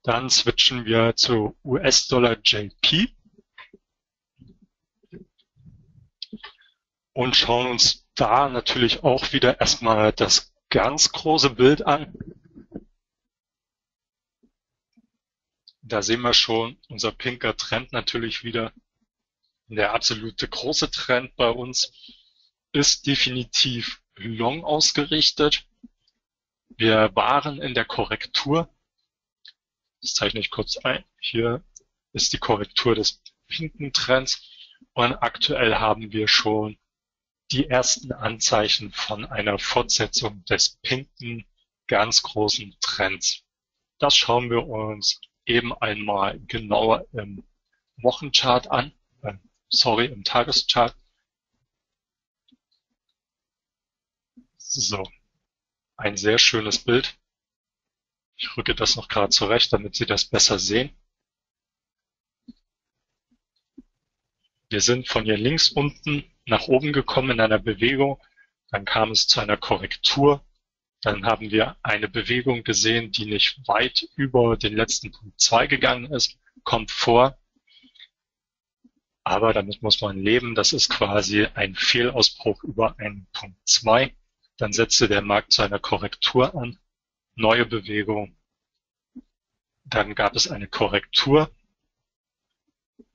S1: Dann switchen wir zu US-Dollar JP. und schauen uns da natürlich auch wieder erstmal das ganz große Bild an. Da sehen wir schon unser pinker Trend natürlich wieder. Der absolute große Trend bei uns ist definitiv long ausgerichtet. Wir waren in der Korrektur. Das zeichne ich kurz ein. Hier ist die Korrektur des pinken Trends und aktuell haben wir schon die ersten Anzeichen von einer Fortsetzung des pinken, ganz großen Trends. Das schauen wir uns eben einmal genauer im Wochenchart an, äh, sorry, im Tageschart. So, ein sehr schönes Bild. Ich rücke das noch gerade zurecht, damit Sie das besser sehen. Wir sind von hier links unten nach oben gekommen in einer Bewegung. Dann kam es zu einer Korrektur. Dann haben wir eine Bewegung gesehen, die nicht weit über den letzten Punkt 2 gegangen ist. Kommt vor. Aber damit muss man leben. Das ist quasi ein Fehlausbruch über einen Punkt 2. Dann setzte der Markt zu einer Korrektur an. Neue Bewegung. Dann gab es eine Korrektur.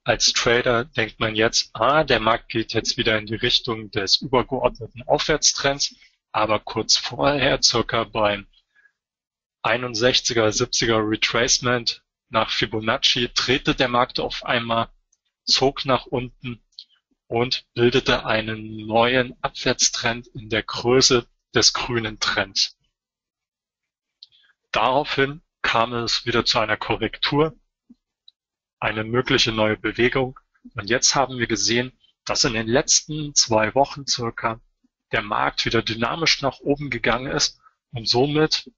S1: Als Trader denkt man jetzt, ah, der Markt geht jetzt wieder in die Richtung des übergeordneten Aufwärtstrends, aber kurz vorher, circa beim 61er, 70er Retracement nach Fibonacci, drehte der Markt auf einmal, zog nach unten und bildete einen neuen Abwärtstrend in der Größe des grünen Trends. Daraufhin kam es wieder zu einer Korrektur, eine mögliche neue Bewegung. Und jetzt haben wir gesehen, dass in den letzten zwei Wochen circa der Markt wieder dynamisch nach oben gegangen ist und somit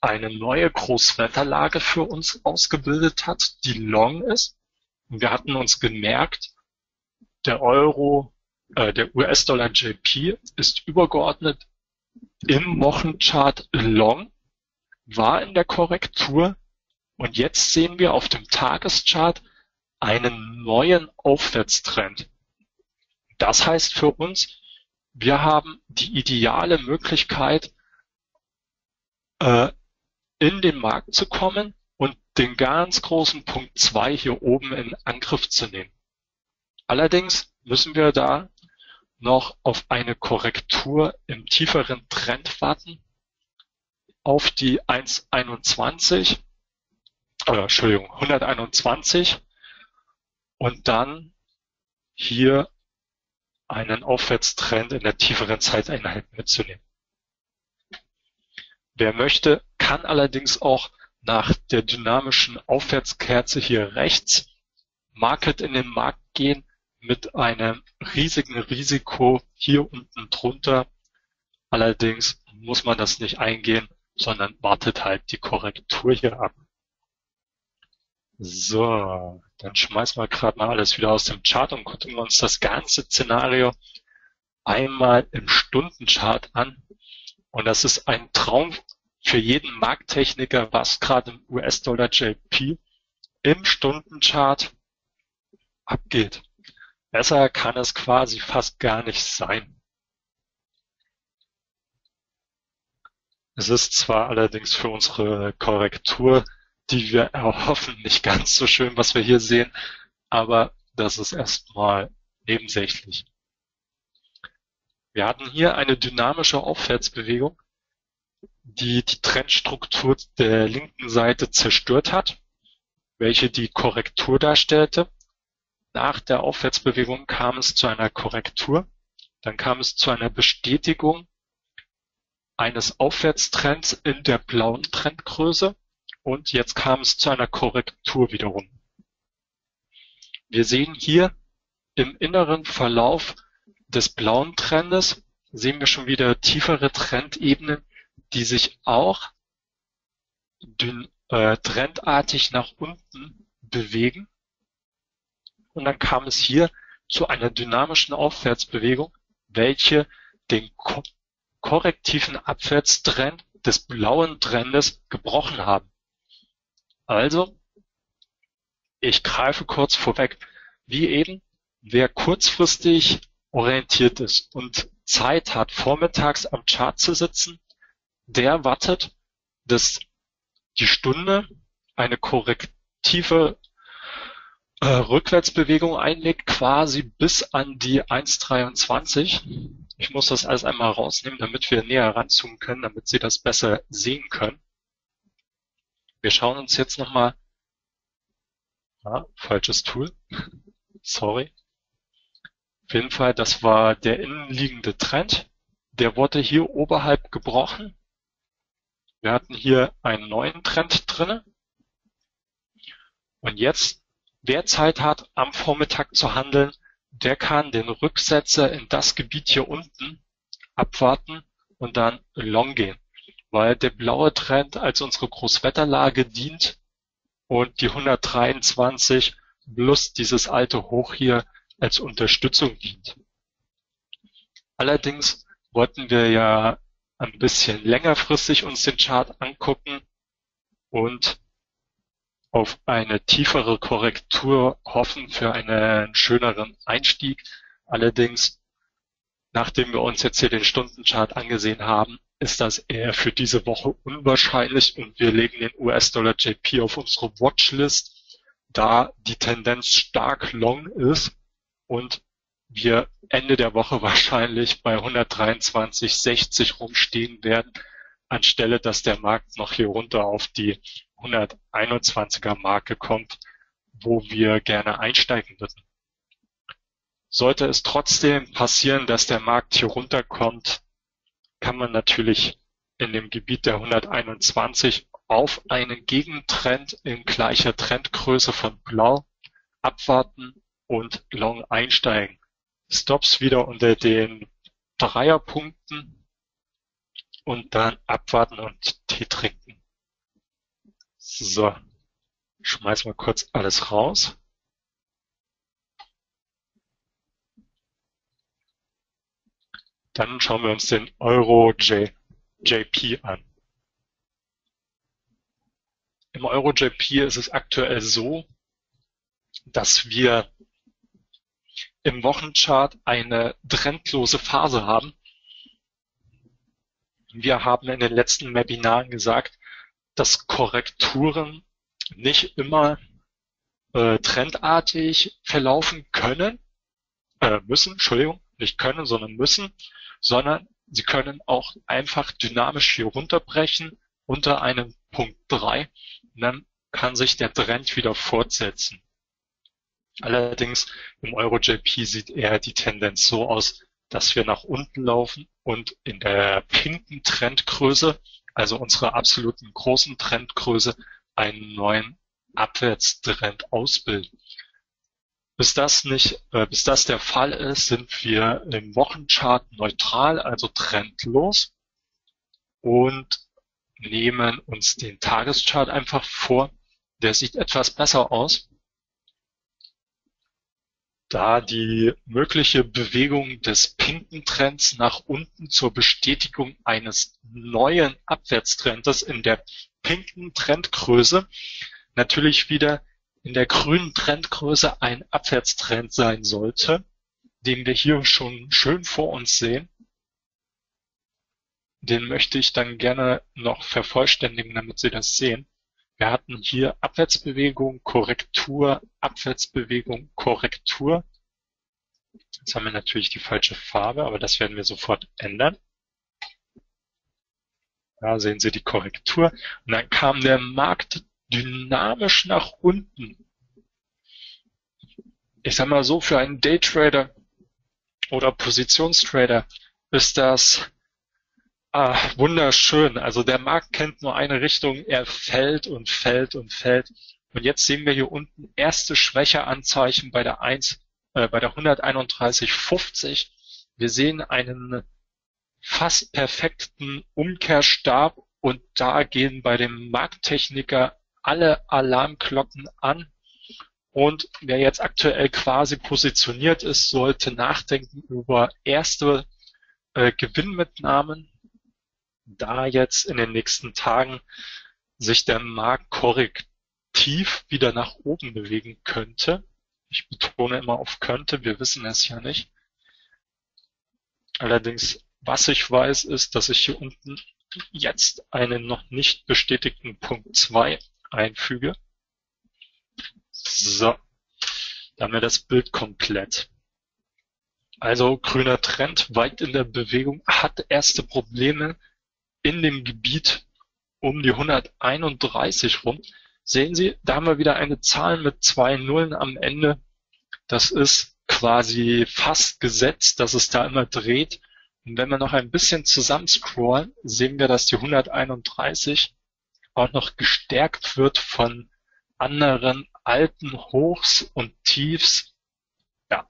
S1: eine neue Großwetterlage für uns ausgebildet hat, die long ist. Und wir hatten uns gemerkt, der Euro, äh, der US-Dollar JP ist übergeordnet im Wochenchart long, war in der Korrektur und jetzt sehen wir auf dem Tageschart einen neuen Aufwärtstrend. Das heißt für uns, wir haben die ideale Möglichkeit, äh, in den Markt zu kommen und den ganz großen Punkt 2 hier oben in Angriff zu nehmen. Allerdings müssen wir da noch auf eine Korrektur im tieferen Trend warten, auf die 121, äh, Entschuldigung, 121 und dann hier einen Aufwärtstrend in der tieferen Zeiteinheit mitzunehmen. Wer möchte, kann allerdings auch nach der dynamischen Aufwärtskerze hier rechts Market in den Markt gehen mit einem riesigen Risiko hier unten drunter. Allerdings muss man das nicht eingehen, sondern wartet halt die Korrektur hier ab. So, dann schmeißen wir gerade mal alles wieder aus dem Chart und gucken wir uns das ganze Szenario einmal im Stundenchart an. Und das ist ein Traum für jeden Markttechniker, was gerade im US-Dollar JP im Stundenchart abgeht. Besser kann es quasi fast gar nicht sein. Es ist zwar allerdings für unsere Korrektur, die wir erhoffen, nicht ganz so schön, was wir hier sehen, aber das ist erstmal nebensächlich. Wir hatten hier eine dynamische Aufwärtsbewegung, die die Trendstruktur der linken Seite zerstört hat, welche die Korrektur darstellte. Nach der Aufwärtsbewegung kam es zu einer Korrektur, dann kam es zu einer Bestätigung eines Aufwärtstrends in der blauen Trendgröße und jetzt kam es zu einer Korrektur wiederum. Wir sehen hier im inneren Verlauf des blauen Trendes sehen wir schon wieder tiefere Trendebenen, die sich auch dünn, äh, trendartig nach unten bewegen und dann kam es hier zu einer dynamischen Aufwärtsbewegung, welche den ko korrektiven Abwärtstrend des blauen Trendes gebrochen haben. Also, ich greife kurz vorweg. Wie eben, wer kurzfristig orientiert ist und Zeit hat, vormittags am Chart zu sitzen, der wartet, dass die Stunde eine korrektive äh, Rückwärtsbewegung einlegt, quasi bis an die 1,23. Ich muss das alles einmal rausnehmen, damit wir näher ranzoomen können, damit Sie das besser sehen können. Wir schauen uns jetzt nochmal, ah, falsches Tool, <laughs> sorry. Auf jeden Fall, das war der innenliegende Trend. Der wurde hier oberhalb gebrochen. Wir hatten hier einen neuen Trend drinne. Und jetzt Wer Zeit hat, am Vormittag zu handeln, der kann den Rücksetzer in das Gebiet hier unten abwarten und dann long gehen, weil der blaue Trend als unsere Großwetterlage dient und die 123 plus dieses alte Hoch hier als Unterstützung dient. Allerdings wollten wir ja ein bisschen längerfristig uns den Chart angucken und auf eine tiefere Korrektur hoffen für einen schöneren Einstieg. Allerdings, nachdem wir uns jetzt hier den Stundenchart angesehen haben, ist das eher für diese Woche unwahrscheinlich und wir legen den US-Dollar JP auf unsere Watchlist, da die Tendenz stark long ist und wir Ende der Woche <laughs> wahrscheinlich bei 123,60 rumstehen werden, anstelle dass der Markt noch hier runter auf die 121er Marke kommt, wo wir gerne einsteigen würden. Sollte es trotzdem passieren, dass der Markt hier runterkommt, kann man natürlich in dem Gebiet der 121 auf einen Gegentrend in gleicher Trendgröße von Blau abwarten und Long einsteigen. Stops wieder unter den Dreierpunkten und dann abwarten und Tee trinken. So, schmeiß mal kurz alles raus. Dann schauen wir uns den Euro J, JP an. Im Euro JP ist es aktuell so, dass wir im Wochenchart eine trendlose Phase haben. Wir haben in den letzten Webinaren gesagt, dass Korrekturen nicht immer äh, trendartig verlaufen können, äh, müssen, Entschuldigung, nicht können, sondern müssen, sondern sie können auch einfach dynamisch hier runterbrechen unter einem Punkt 3 und dann kann sich der Trend wieder fortsetzen. Allerdings im EuroJP sieht eher die Tendenz so aus, dass wir nach unten laufen und in der pinken Trendgröße, also unserer absoluten großen Trendgröße, einen neuen Abwärtstrend ausbilden. Bis das nicht, äh, bis das der Fall ist, sind wir im Wochenchart neutral, also trendlos und nehmen uns den Tageschart einfach vor. Der sieht etwas besser aus da die mögliche Bewegung des pinken Trends nach unten zur Bestätigung eines neuen Abwärtstrendes in der pinken Trendgröße natürlich wieder in der grünen Trendgröße ein Abwärtstrend sein sollte, den wir hier schon schön vor uns sehen. Den möchte ich dann gerne noch vervollständigen, damit Sie das sehen. Wir hatten hier Abwärtsbewegung, Korrektur, Abwärtsbewegung, Korrektur. Jetzt haben wir natürlich die falsche Farbe, aber das werden wir sofort ändern. Da sehen Sie die Korrektur. Und dann kam der Markt dynamisch nach unten. Ich sag mal so, für einen Daytrader oder Positionstrader ist das Ah, wunderschön. Also der Markt kennt nur eine Richtung. Er fällt und fällt und fällt. Und jetzt sehen wir hier unten erste Schwächeanzeichen bei der 1, äh, bei der 131,50. Wir sehen einen fast perfekten Umkehrstab und da gehen bei dem Markttechniker alle Alarmglocken an. Und wer jetzt aktuell quasi positioniert ist, sollte nachdenken über erste äh, Gewinnmitnahmen da jetzt in den nächsten Tagen sich der Markt korrektiv wieder nach oben bewegen könnte. Ich betone immer auf könnte, wir wissen es ja nicht. Allerdings, was ich weiß, ist, dass ich hier unten jetzt einen noch nicht bestätigten Punkt 2 einfüge. So, da haben wir das Bild komplett. Also grüner Trend, weit in der Bewegung, hat erste Probleme in dem Gebiet um die 131 rum. Sehen Sie, da haben wir wieder eine Zahl mit zwei Nullen am Ende. Das ist quasi fast gesetzt, dass es da immer dreht. Und wenn wir noch ein bisschen zusammen scrollen, sehen wir, dass die 131 auch noch gestärkt wird von anderen alten Hochs und Tiefs. Ja,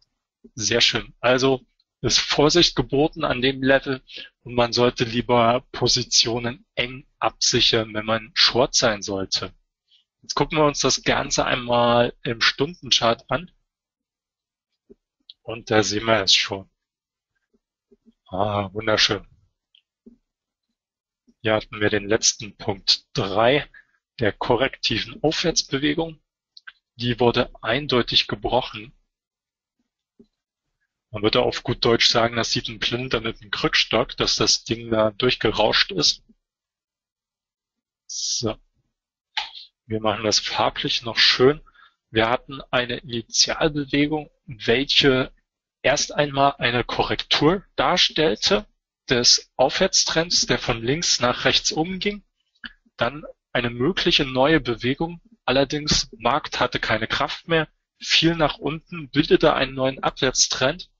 S1: sehr schön. Also ist Vorsicht geboten an dem Level und man sollte lieber Positionen eng absichern, wenn man Short sein sollte. Jetzt gucken wir uns das Ganze einmal im Stundenchart an. Und da sehen wir es schon. Ah, wunderschön. Hier hatten wir den letzten Punkt 3 der korrektiven Aufwärtsbewegung. Die wurde eindeutig gebrochen man würde auf gut Deutsch sagen, das sieht ein Blinder mit einem Krückstock, dass das Ding da durchgerauscht ist. So. Wir machen das farblich noch schön. Wir hatten eine Initialbewegung, welche erst einmal eine Korrektur darstellte des Aufwärtstrends, der von links nach rechts oben ging. Dann eine mögliche neue Bewegung. Allerdings Markt hatte keine Kraft mehr, fiel nach unten, bildete einen neuen Abwärtstrend.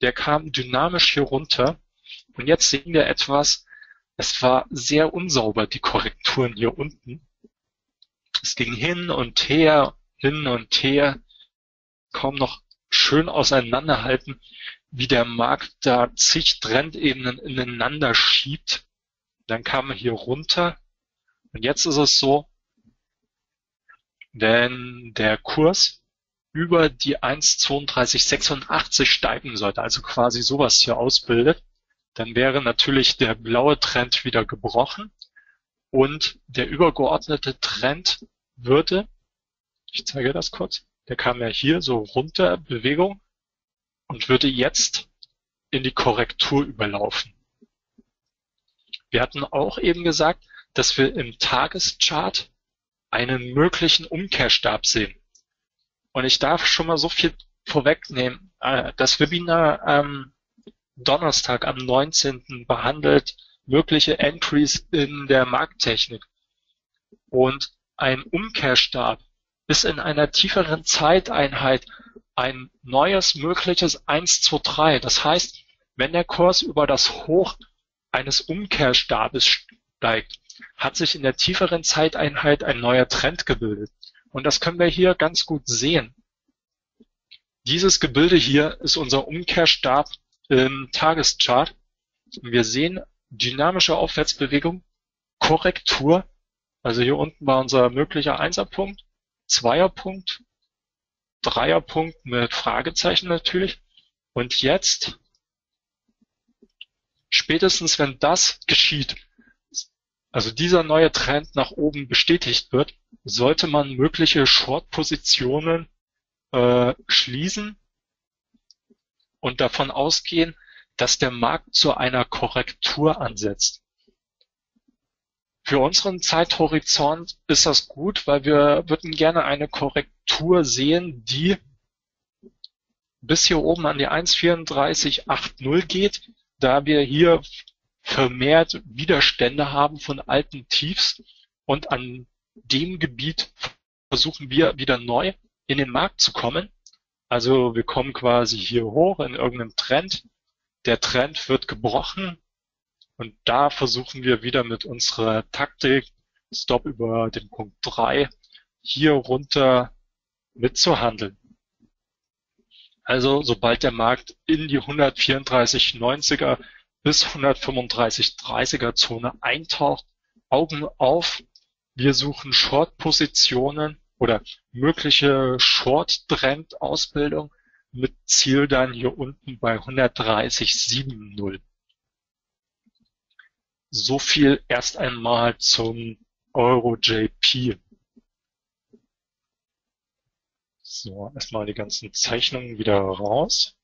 S1: Der kam dynamisch hier runter. Und jetzt sehen wir etwas, es war sehr unsauber, die Korrekturen hier unten. Es ging hin und her, hin und her, kaum noch schön auseinanderhalten, wie der Markt da zig Trendebenen ineinander schiebt. Dann kam er hier runter. Und jetzt ist es so, wenn der Kurs über die 1,3286 steigen sollte, also quasi sowas hier ausbildet, dann wäre natürlich der blaue Trend wieder gebrochen und der übergeordnete Trend würde, ich zeige das kurz, der kam ja hier so runter, Bewegung, und würde jetzt in die Korrektur überlaufen. Wir hatten auch eben gesagt, dass wir im Tageschart einen möglichen Umkehrstab sehen. Und ich darf schon mal so viel vorwegnehmen. Äh, das Webinar am Donnerstag, am 19. behandelt mögliche Entries in der Markttechnik. Und ein Umkehrstab ist in einer tieferen Zeiteinheit ein neues mögliches 1, 2, 3. Das heißt, wenn der Kurs über das Hoch eines Umkehrstabes steigt, hat sich in der tieferen Zeiteinheit ein neuer Trend gebildet. Und das können wir hier ganz gut sehen. Dieses Gebilde hier ist unser Umkehrstab im Tageschart. Wir sehen dynamische Aufwärtsbewegung, Korrektur. Also hier unten war unser möglicher Einserpunkt, Zweierpunkt, Dreierpunkt mit Fragezeichen natürlich. Und jetzt, spätestens wenn das geschieht, also dieser neue Trend nach oben bestätigt wird, sollte man mögliche Short-Positionen äh, schließen und davon ausgehen, dass der Markt zu einer Korrektur ansetzt. Für unseren Zeithorizont ist das gut, weil wir würden gerne eine Korrektur sehen, die bis hier oben an die 1,3480 geht, da wir hier vermehrt Widerstände haben von alten Tiefs und an dem Gebiet versuchen wir wieder neu in den Markt zu kommen. Also wir kommen quasi hier hoch in irgendeinem Trend. Der Trend wird gebrochen und da versuchen wir wieder mit unserer Taktik Stop über den Punkt 3 hier runter mitzuhandeln. Also sobald der Markt in die 134,90er bis 135,30er Zone eintaucht, Augen auf. Wir suchen Short-Positionen oder mögliche Short-Trend-Ausbildung mit Ziel dann hier unten bei 130,70. So viel erst einmal zum Euro JP. So, erstmal die ganzen Zeichnungen wieder raus.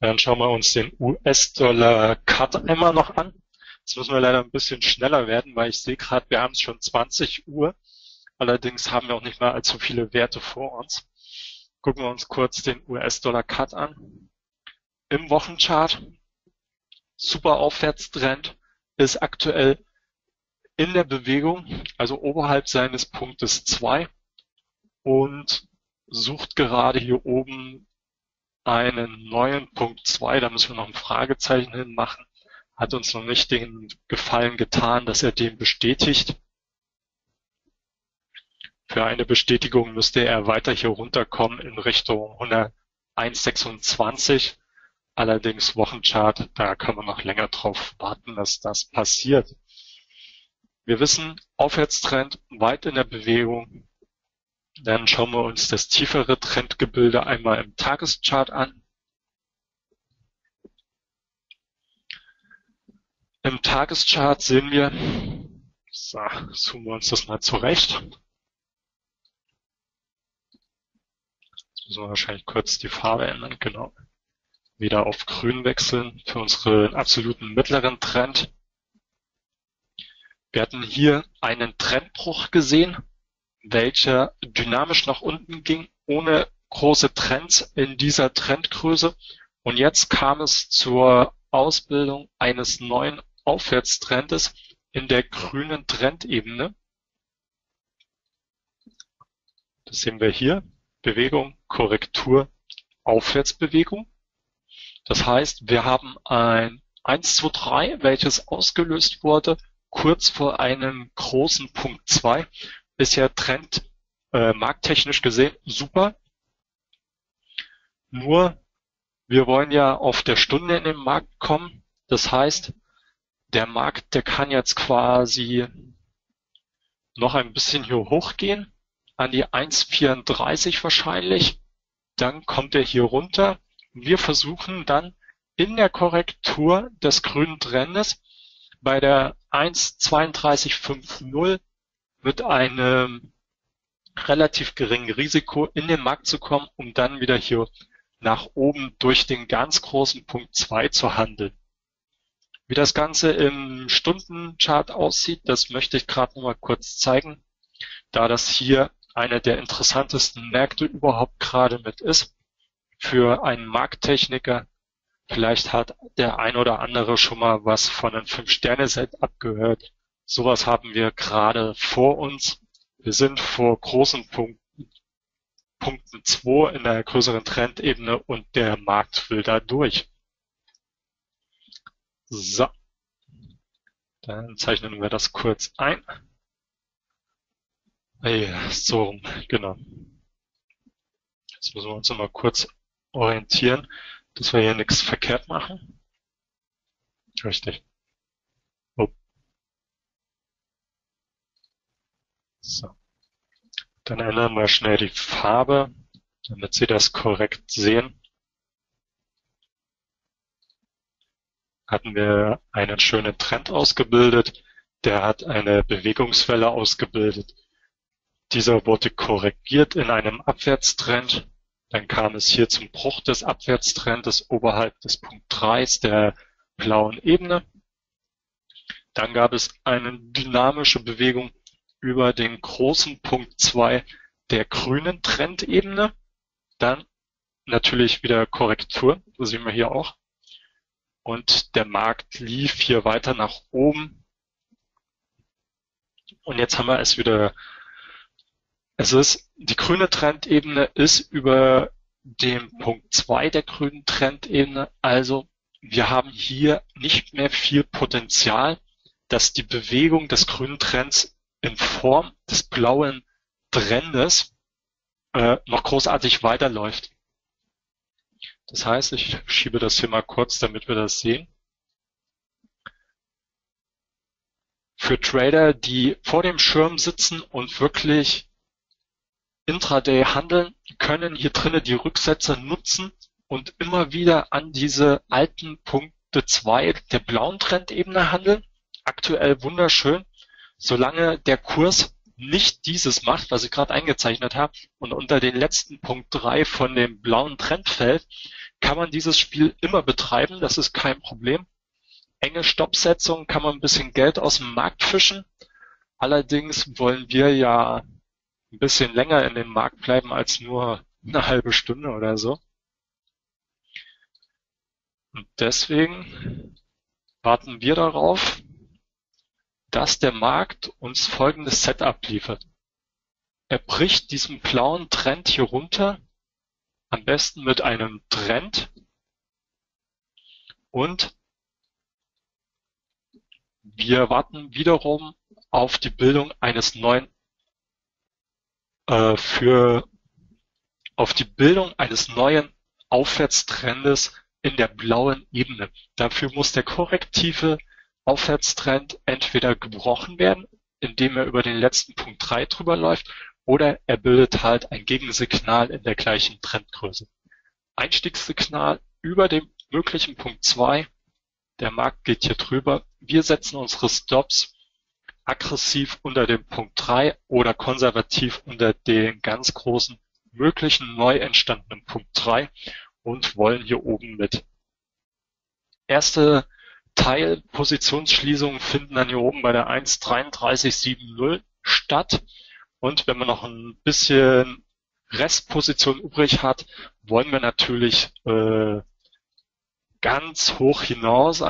S1: Dann schauen wir uns den US-Dollar-Cut einmal noch an. Jetzt müssen wir leider ein bisschen schneller werden, weil ich sehe gerade, wir haben es schon 20 Uhr. Allerdings haben wir auch nicht mehr allzu viele Werte vor uns. Gucken wir uns kurz den US-Dollar-Cut an im Wochenchart. Super Aufwärtstrend ist aktuell in der Bewegung, also oberhalb seines Punktes 2 und sucht gerade hier oben einen neuen Punkt 2. Da müssen wir noch ein Fragezeichen hinmachen. Hat uns noch nicht den Gefallen getan, dass er den bestätigt. Für eine Bestätigung müsste er weiter hier runterkommen in Richtung 126. Allerdings Wochenchart, da kann man noch länger drauf warten, dass das passiert. Wir wissen, Aufwärtstrend weit in der Bewegung. Dann schauen wir uns das tiefere Trendgebilde einmal im Tageschart an. Im Tageschart sehen wir, so, zoomen wir uns das mal zurecht. Jetzt müssen wir wahrscheinlich kurz die Farbe ändern, genau wieder auf grün wechseln für unseren absoluten mittleren Trend. Wir hatten hier einen Trendbruch gesehen, welcher dynamisch nach unten ging, ohne große Trends in dieser Trendgröße. Und jetzt kam es zur Ausbildung eines neuen Aufwärtstrendes in der grünen Trendebene. Das sehen wir hier. Bewegung, Korrektur, Aufwärtsbewegung. Das heißt, wir haben ein 1, 2, 3, welches ausgelöst wurde kurz vor einem großen Punkt 2. Bisher Trend äh, markttechnisch gesehen super. Nur wir wollen ja auf der Stunde in den Markt kommen. Das heißt, der Markt, der kann jetzt quasi noch ein bisschen hier hochgehen, an die 1,34 wahrscheinlich. Dann kommt er hier runter. Wir versuchen dann in der Korrektur des grünen Trendes bei der 1,3250 mit einem relativ geringen Risiko in den Markt zu kommen, um dann wieder hier nach oben durch den ganz großen Punkt 2 zu handeln. Wie das Ganze im Stundenchart aussieht, das möchte ich gerade noch mal kurz zeigen, da das hier einer der interessantesten Märkte überhaupt gerade mit ist. Für einen Markttechniker, vielleicht hat der ein oder andere schon mal was von einem Fünf-Sterne-Set abgehört. Sowas haben wir gerade vor uns. Wir sind vor großen Punkten, Punkten 2 in der größeren Trendebene und der Markt will da durch. So. Dann zeichnen wir das kurz ein. Ja, so, genau. Jetzt müssen wir uns nochmal kurz orientieren, dass wir hier nichts verkehrt machen. Richtig. Oh. So. Dann ändern wir schnell die Farbe, damit Sie das korrekt sehen. hatten wir einen schönen Trend ausgebildet. Der hat eine Bewegungswelle ausgebildet. Dieser wurde korrigiert in einem Abwärtstrend. Dann kam es hier zum Bruch des Abwärtstrendes oberhalb des Punkt 3 der blauen Ebene. Dann gab es eine dynamische Bewegung über den großen Punkt 2 der grünen Trendebene. Dann natürlich wieder Korrektur, das sehen wir hier auch und der Markt lief hier weiter nach oben. Und jetzt haben wir es wieder, es ist, die grüne Trendebene ist über dem Punkt 2 der grünen Trendebene. Also wir haben hier nicht mehr viel Potenzial, dass die Bewegung des grünen Trends in Form des blauen Trendes äh, noch großartig weiterläuft. Das heißt, ich schiebe das hier mal kurz, damit wir das sehen. Für Trader, die vor dem Schirm sitzen und wirklich intraday handeln, können hier drinnen die Rücksätze nutzen und immer wieder an diese alten Punkte 2 der blauen Trendebene handeln. Aktuell wunderschön. Solange der Kurs nicht dieses macht, was ich gerade eingezeichnet habe, und unter den letzten Punkt 3 von dem blauen Trend fällt, kann man dieses Spiel immer betreiben, das ist kein Problem. Enge Stoppsetzung kann man ein bisschen Geld aus dem Markt fischen. Allerdings wollen wir ja ein bisschen länger in dem Markt bleiben als nur eine halbe Stunde oder so. Und deswegen warten wir darauf, dass der Markt uns folgendes Setup liefert. Er bricht diesen blauen Trend hier runter am besten mit einem Trend und wir warten wiederum auf die Bildung eines neuen äh, für auf die Bildung eines neuen Aufwärtstrendes in der blauen Ebene. Dafür muss der korrektive Aufwärtstrend entweder gebrochen werden, indem er über den letzten Punkt 3 drüber läuft, oder er bildet halt ein Gegensignal in der gleichen Trendgröße. Einstiegssignal über dem möglichen Punkt 2. Der Markt geht hier drüber. Wir setzen unsere Stops aggressiv unter dem Punkt 3 oder konservativ unter den ganz großen möglichen neu entstandenen Punkt 3 und wollen hier oben mit erste Teilpositionsschließungen finden dann hier oben bei der 1.3370 statt. Und wenn man noch ein bisschen Restposition übrig hat, wollen wir natürlich äh, ganz hoch hinaus.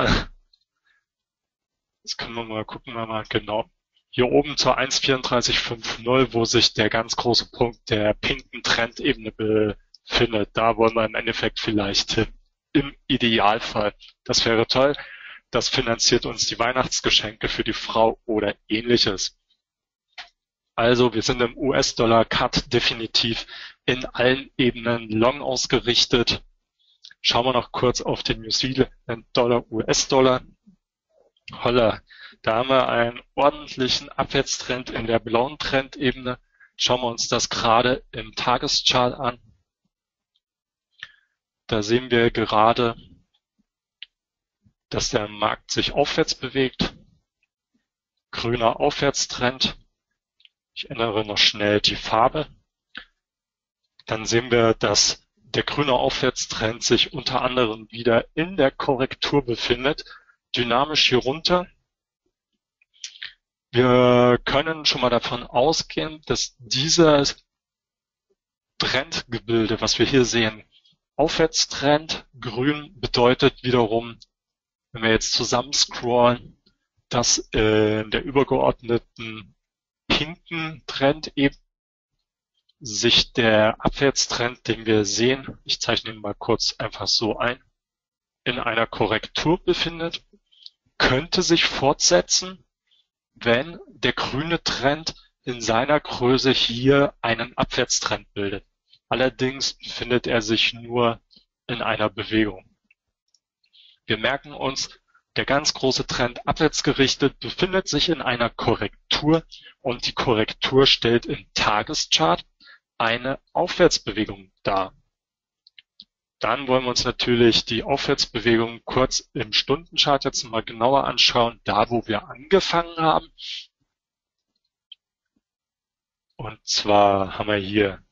S1: Jetzt können wir mal gucken, wir mal genau. Hier oben zur 1.3450, wo sich der ganz große Punkt der pinken Trendebene befindet. Da wollen wir im Endeffekt vielleicht hin. Im Idealfall. Das wäre toll. Das finanziert uns die Weihnachtsgeschenke für die Frau oder ähnliches. Also wir sind im US-Dollar-Cut definitiv in allen Ebenen long ausgerichtet. Schauen wir noch kurz auf den New Zealand Dollar, US-Dollar. Holla, da haben wir einen ordentlichen Abwärtstrend in der blauen Trendebene. Schauen wir uns das gerade im Tageschart an. Da sehen wir gerade, dass der Markt sich aufwärts bewegt. Grüner Aufwärtstrend. Ich ändere noch schnell die Farbe. Dann sehen wir, dass der grüne Aufwärtstrend sich unter anderem wieder in der Korrektur befindet, dynamisch hier runter. Wir können schon mal davon ausgehen, dass dieses Trendgebilde, was wir hier sehen, Aufwärtstrend, grün bedeutet wiederum, wenn wir jetzt zusammen scrollen, dass in der übergeordneten pinken Trend eben sich der Abwärtstrend, den wir sehen, ich zeichne ihn mal kurz einfach so ein, in einer Korrektur befindet, könnte sich fortsetzen, wenn der grüne Trend in seiner Größe hier einen Abwärtstrend bildet. Allerdings befindet er sich nur in einer Bewegung. Wir merken uns, der ganz große Trend abwärts gerichtet befindet sich in einer Korrektur und die Korrektur stellt im Tageschart eine Aufwärtsbewegung dar. Dann wollen wir uns natürlich die Aufwärtsbewegung kurz im Stundenchart jetzt mal genauer anschauen, da wo wir angefangen haben. Und zwar haben wir hier,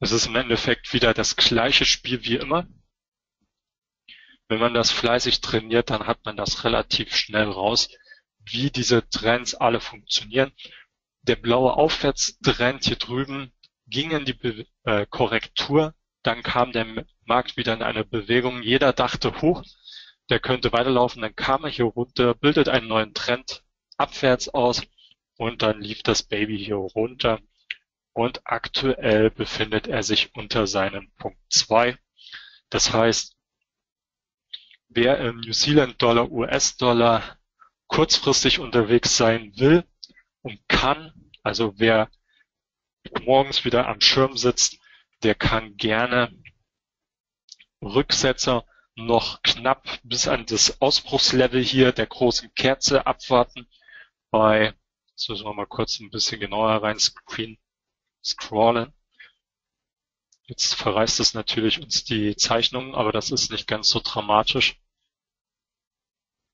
S1: es ist im Endeffekt wieder das gleiche Spiel wie immer. Wenn man das fleißig trainiert, dann hat man das relativ schnell raus, wie diese Trends alle funktionieren. Der blaue Aufwärtstrend hier drüben ging in die Be äh, Korrektur, dann kam der Markt wieder in eine Bewegung. Jeder dachte hoch, der könnte weiterlaufen, dann kam er hier runter, bildet einen neuen Trend abwärts aus und dann lief das Baby hier runter und aktuell befindet er sich unter seinem Punkt 2. Das heißt, wer im New Zealand Dollar, US-Dollar kurzfristig unterwegs sein will und kann, also wer morgens wieder am Schirm sitzt, der kann gerne Rücksetzer noch knapp bis an das Ausbruchslevel hier der großen Kerze abwarten. Bei, jetzt müssen wir mal kurz ein bisschen genauer rein screen, scrollen. Jetzt verreißt es natürlich uns die Zeichnung, aber das ist nicht ganz so dramatisch.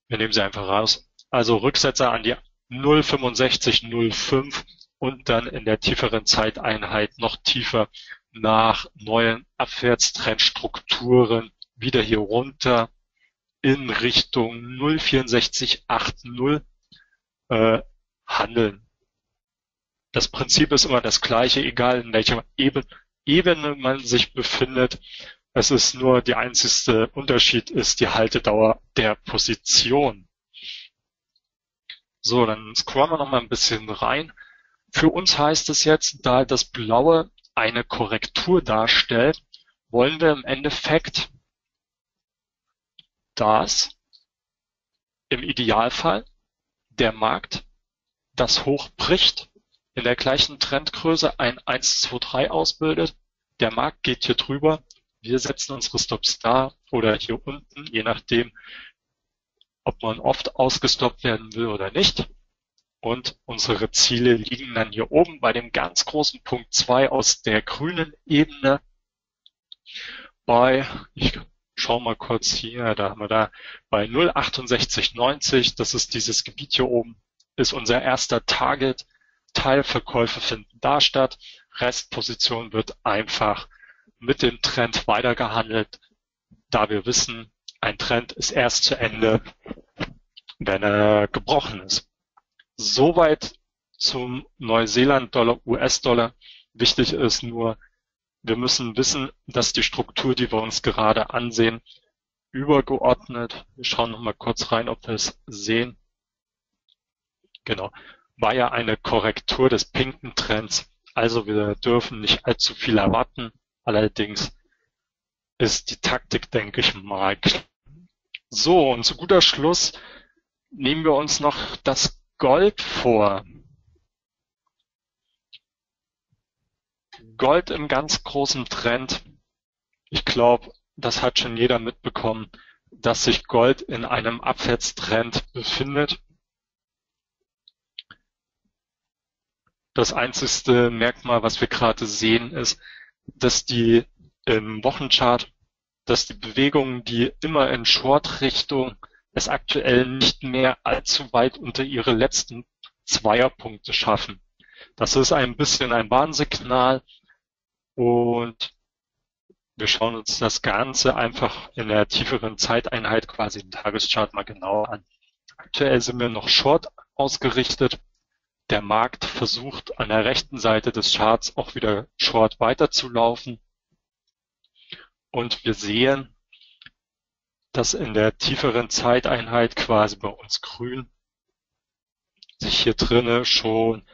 S1: Wir nehmen sie einfach raus. Also Rücksetzer an die 0,6505 und dann in der tieferen Zeiteinheit noch tiefer nach neuen Abwärtstrendstrukturen wieder hier runter in Richtung 0,6480 äh, handeln. Das Prinzip ist immer das gleiche, egal in welcher Ebene man sich befindet. Es ist nur die einzigste Unterschied ist die Haltedauer der Position. So, dann scrollen wir noch mal ein bisschen rein. Für uns heißt es jetzt, da das Blaue eine Korrektur darstellt, wollen wir im Endeffekt, dass im Idealfall der Markt das Hoch bricht in der gleichen Trendgröße ein 1, 2, 3 ausbildet. Der Markt geht hier drüber. Wir setzen unsere Stops da oder hier unten, je nachdem, ob man oft ausgestoppt werden will oder nicht. Und unsere Ziele liegen dann hier oben bei dem ganz großen Punkt 2 aus der grünen Ebene bei, ich schau mal kurz hier, da haben wir da bei 0,6890, das ist dieses Gebiet hier oben, ist unser erster Target. Teilverkäufe finden da statt. Restposition wird einfach mit dem Trend weitergehandelt, da wir wissen, ein Trend ist erst zu Ende, wenn er gebrochen ist. Soweit zum Neuseeland-Dollar, US-Dollar. Wichtig ist nur, wir müssen wissen, dass die Struktur, die wir uns gerade ansehen, übergeordnet, wir schauen noch mal kurz rein, ob wir es sehen. Genau, war ja eine Korrektur des pinken Trends. Also wir dürfen nicht allzu viel erwarten. Allerdings ist die Taktik, denke ich mal. So, und zu guter Schluss nehmen wir uns noch das Gold vor. Gold im ganz großen Trend. Ich glaube, das hat schon jeder mitbekommen, dass sich Gold in einem Abwärtstrend befindet. Das einzigste Merkmal, was wir gerade sehen, ist, dass die im Wochenchart, dass die Bewegungen, die immer in Short-Richtung es aktuell nicht mehr allzu weit unter ihre letzten Zweierpunkte schaffen. Das ist ein bisschen ein Warnsignal und wir schauen uns das Ganze einfach in der tieferen Zeiteinheit quasi den Tageschart mal genauer an. Aktuell sind wir noch short ausgerichtet. Der Markt versucht an der rechten Seite des Charts auch wieder short weiterzulaufen. Und wir sehen, dass in der tieferen Zeiteinheit quasi bei uns grün sich hier drinnen schon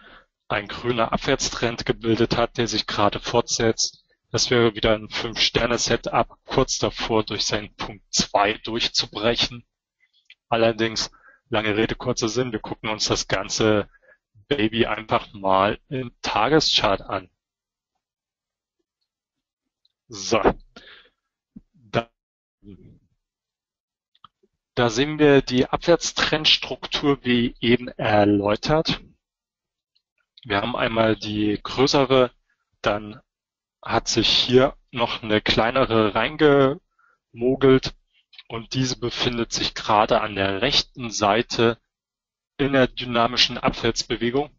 S1: ein grüner Abwärtstrend gebildet hat, der sich gerade fortsetzt. Das wäre wieder ein 5-Sterne-Setup, kurz davor durch seinen Punkt 2 durchzubrechen. Allerdings, lange Rede, kurzer Sinn, wir gucken uns das ganze Baby einfach mal im Tageschart an. So, Da sehen wir die Abwärtstrendstruktur wie eben erläutert. Wir haben einmal die größere, dann hat sich hier noch eine kleinere reingemogelt und diese befindet sich gerade an der rechten Seite in der dynamischen Abwärtsbewegung,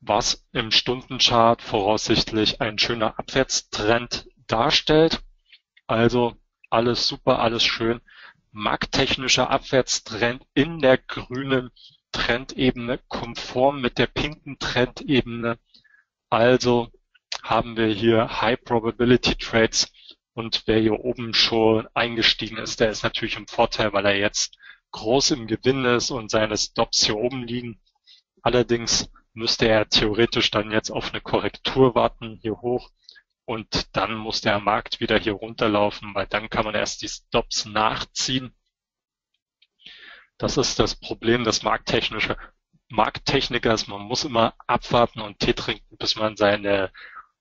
S1: was im Stundenchart voraussichtlich ein schöner Abwärtstrend darstellt. Also alles super, alles schön. Markttechnischer Abwärtstrend in der grünen Trendebene konform mit der pinken Trendebene. Also haben wir hier High Probability Trades und wer hier oben schon eingestiegen ist, der ist natürlich im Vorteil, weil er jetzt groß im Gewinn ist und seine Stops hier oben liegen. Allerdings müsste er theoretisch dann jetzt auf eine Korrektur warten, hier hoch und dann muss der Markt wieder hier runterlaufen, weil dann kann man erst die Stops nachziehen. Das ist das Problem des markttechnische Markttechnikers. Man muss immer abwarten und Tee trinken, bis man seine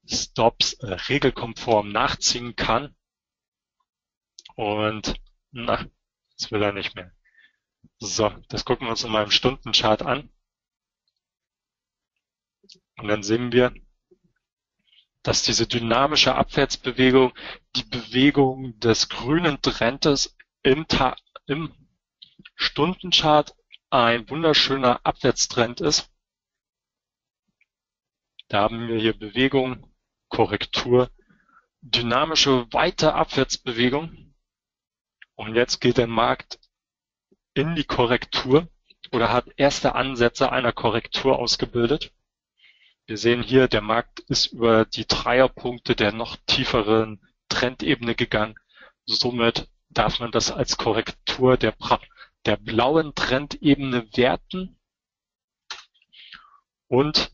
S1: Stops äh, regelkonform nachziehen kann. Und na, das will er nicht mehr. So, das gucken wir uns in meinem Stundenchart an. Und dann sehen wir, dass diese dynamische Abwärtsbewegung die Bewegung des grünen Trends im, Ta im Stundenchart ein wunderschöner Abwärtstrend ist. Da haben wir hier Bewegung, Korrektur, dynamische weite Abwärtsbewegung. Und jetzt geht der Markt in die Korrektur oder hat erste Ansätze einer Korrektur ausgebildet. Wir sehen hier, der Markt ist über die Dreierpunkte der noch tieferen Trendebene gegangen. Somit darf man das als Korrektur der, der blauen Trendebene werten. Und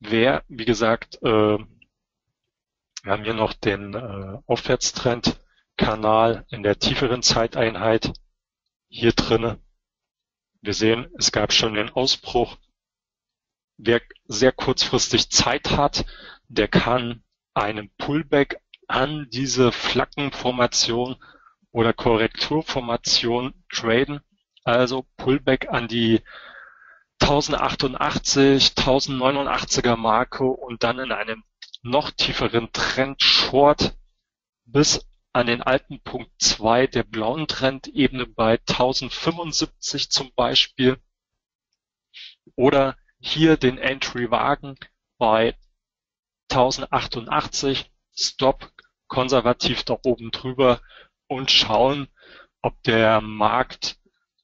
S1: wer, wie gesagt, äh, wir haben hier noch den äh, Aufwärtstrendkanal in der tieferen Zeiteinheit hier drinne. Wir sehen, es gab schon den Ausbruch Wer sehr kurzfristig Zeit hat, der kann einen Pullback an diese Flaggenformation oder Korrekturformation traden. Also Pullback an die 1088, 1089er Marke und dann in einem noch tieferen Trend Short bis an den alten Punkt 2 der blauen Trendebene bei 1075 zum Beispiel oder hier den Entry wagen bei 1088, Stop konservativ da oben drüber und schauen, ob der Markt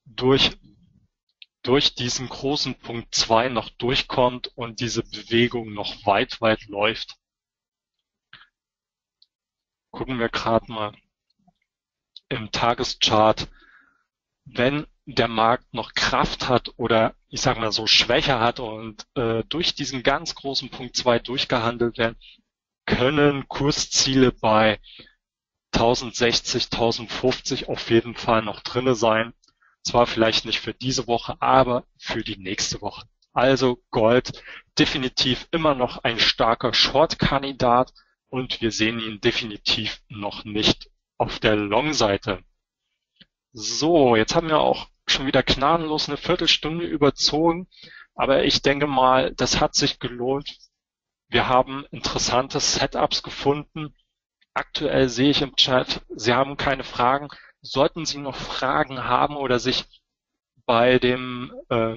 S1: durch, durch diesen großen Punkt 2 noch durchkommt und diese Bewegung noch weit, weit läuft. Gucken wir gerade mal im Tageschart. Wenn der Markt noch Kraft hat oder ich sage mal so Schwäche hat und äh, durch diesen ganz großen Punkt 2 durchgehandelt werden, können Kursziele bei 1060, 1050 auf jeden Fall noch drinne sein. Zwar vielleicht nicht für diese Woche, aber für die nächste Woche. Also Gold definitiv immer noch ein starker Short-Kandidat und wir sehen ihn definitiv noch nicht auf der Long-Seite. So, jetzt haben wir auch schon wieder gnadenlos eine Viertelstunde überzogen, aber ich denke mal, das hat sich gelohnt. Wir haben interessante Setups gefunden. Aktuell sehe ich im Chat, Sie haben keine Fragen. Sollten Sie noch Fragen haben oder sich bei dem, äh,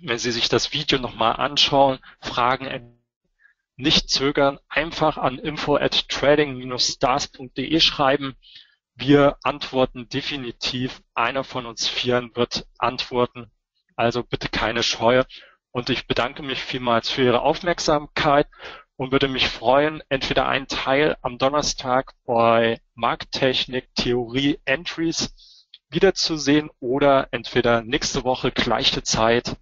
S1: wenn Sie sich das Video nochmal anschauen, Fragen nicht zögern, einfach an info at trading-stars.de schreiben. Wir antworten definitiv. Einer von uns Vieren wird antworten. Also bitte keine Scheu. Und ich bedanke mich vielmals für Ihre Aufmerksamkeit und würde mich freuen, entweder einen Teil am Donnerstag bei Markttechnik Theorie Entries wiederzusehen oder entweder nächste Woche gleiche Zeit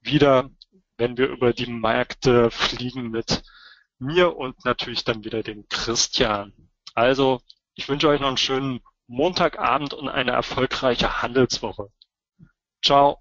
S1: wieder, wenn wir über die Märkte fliegen mit mir und natürlich dann wieder dem Christian. Also, ich wünsche euch noch einen schönen Montagabend und eine erfolgreiche Handelswoche. Ciao.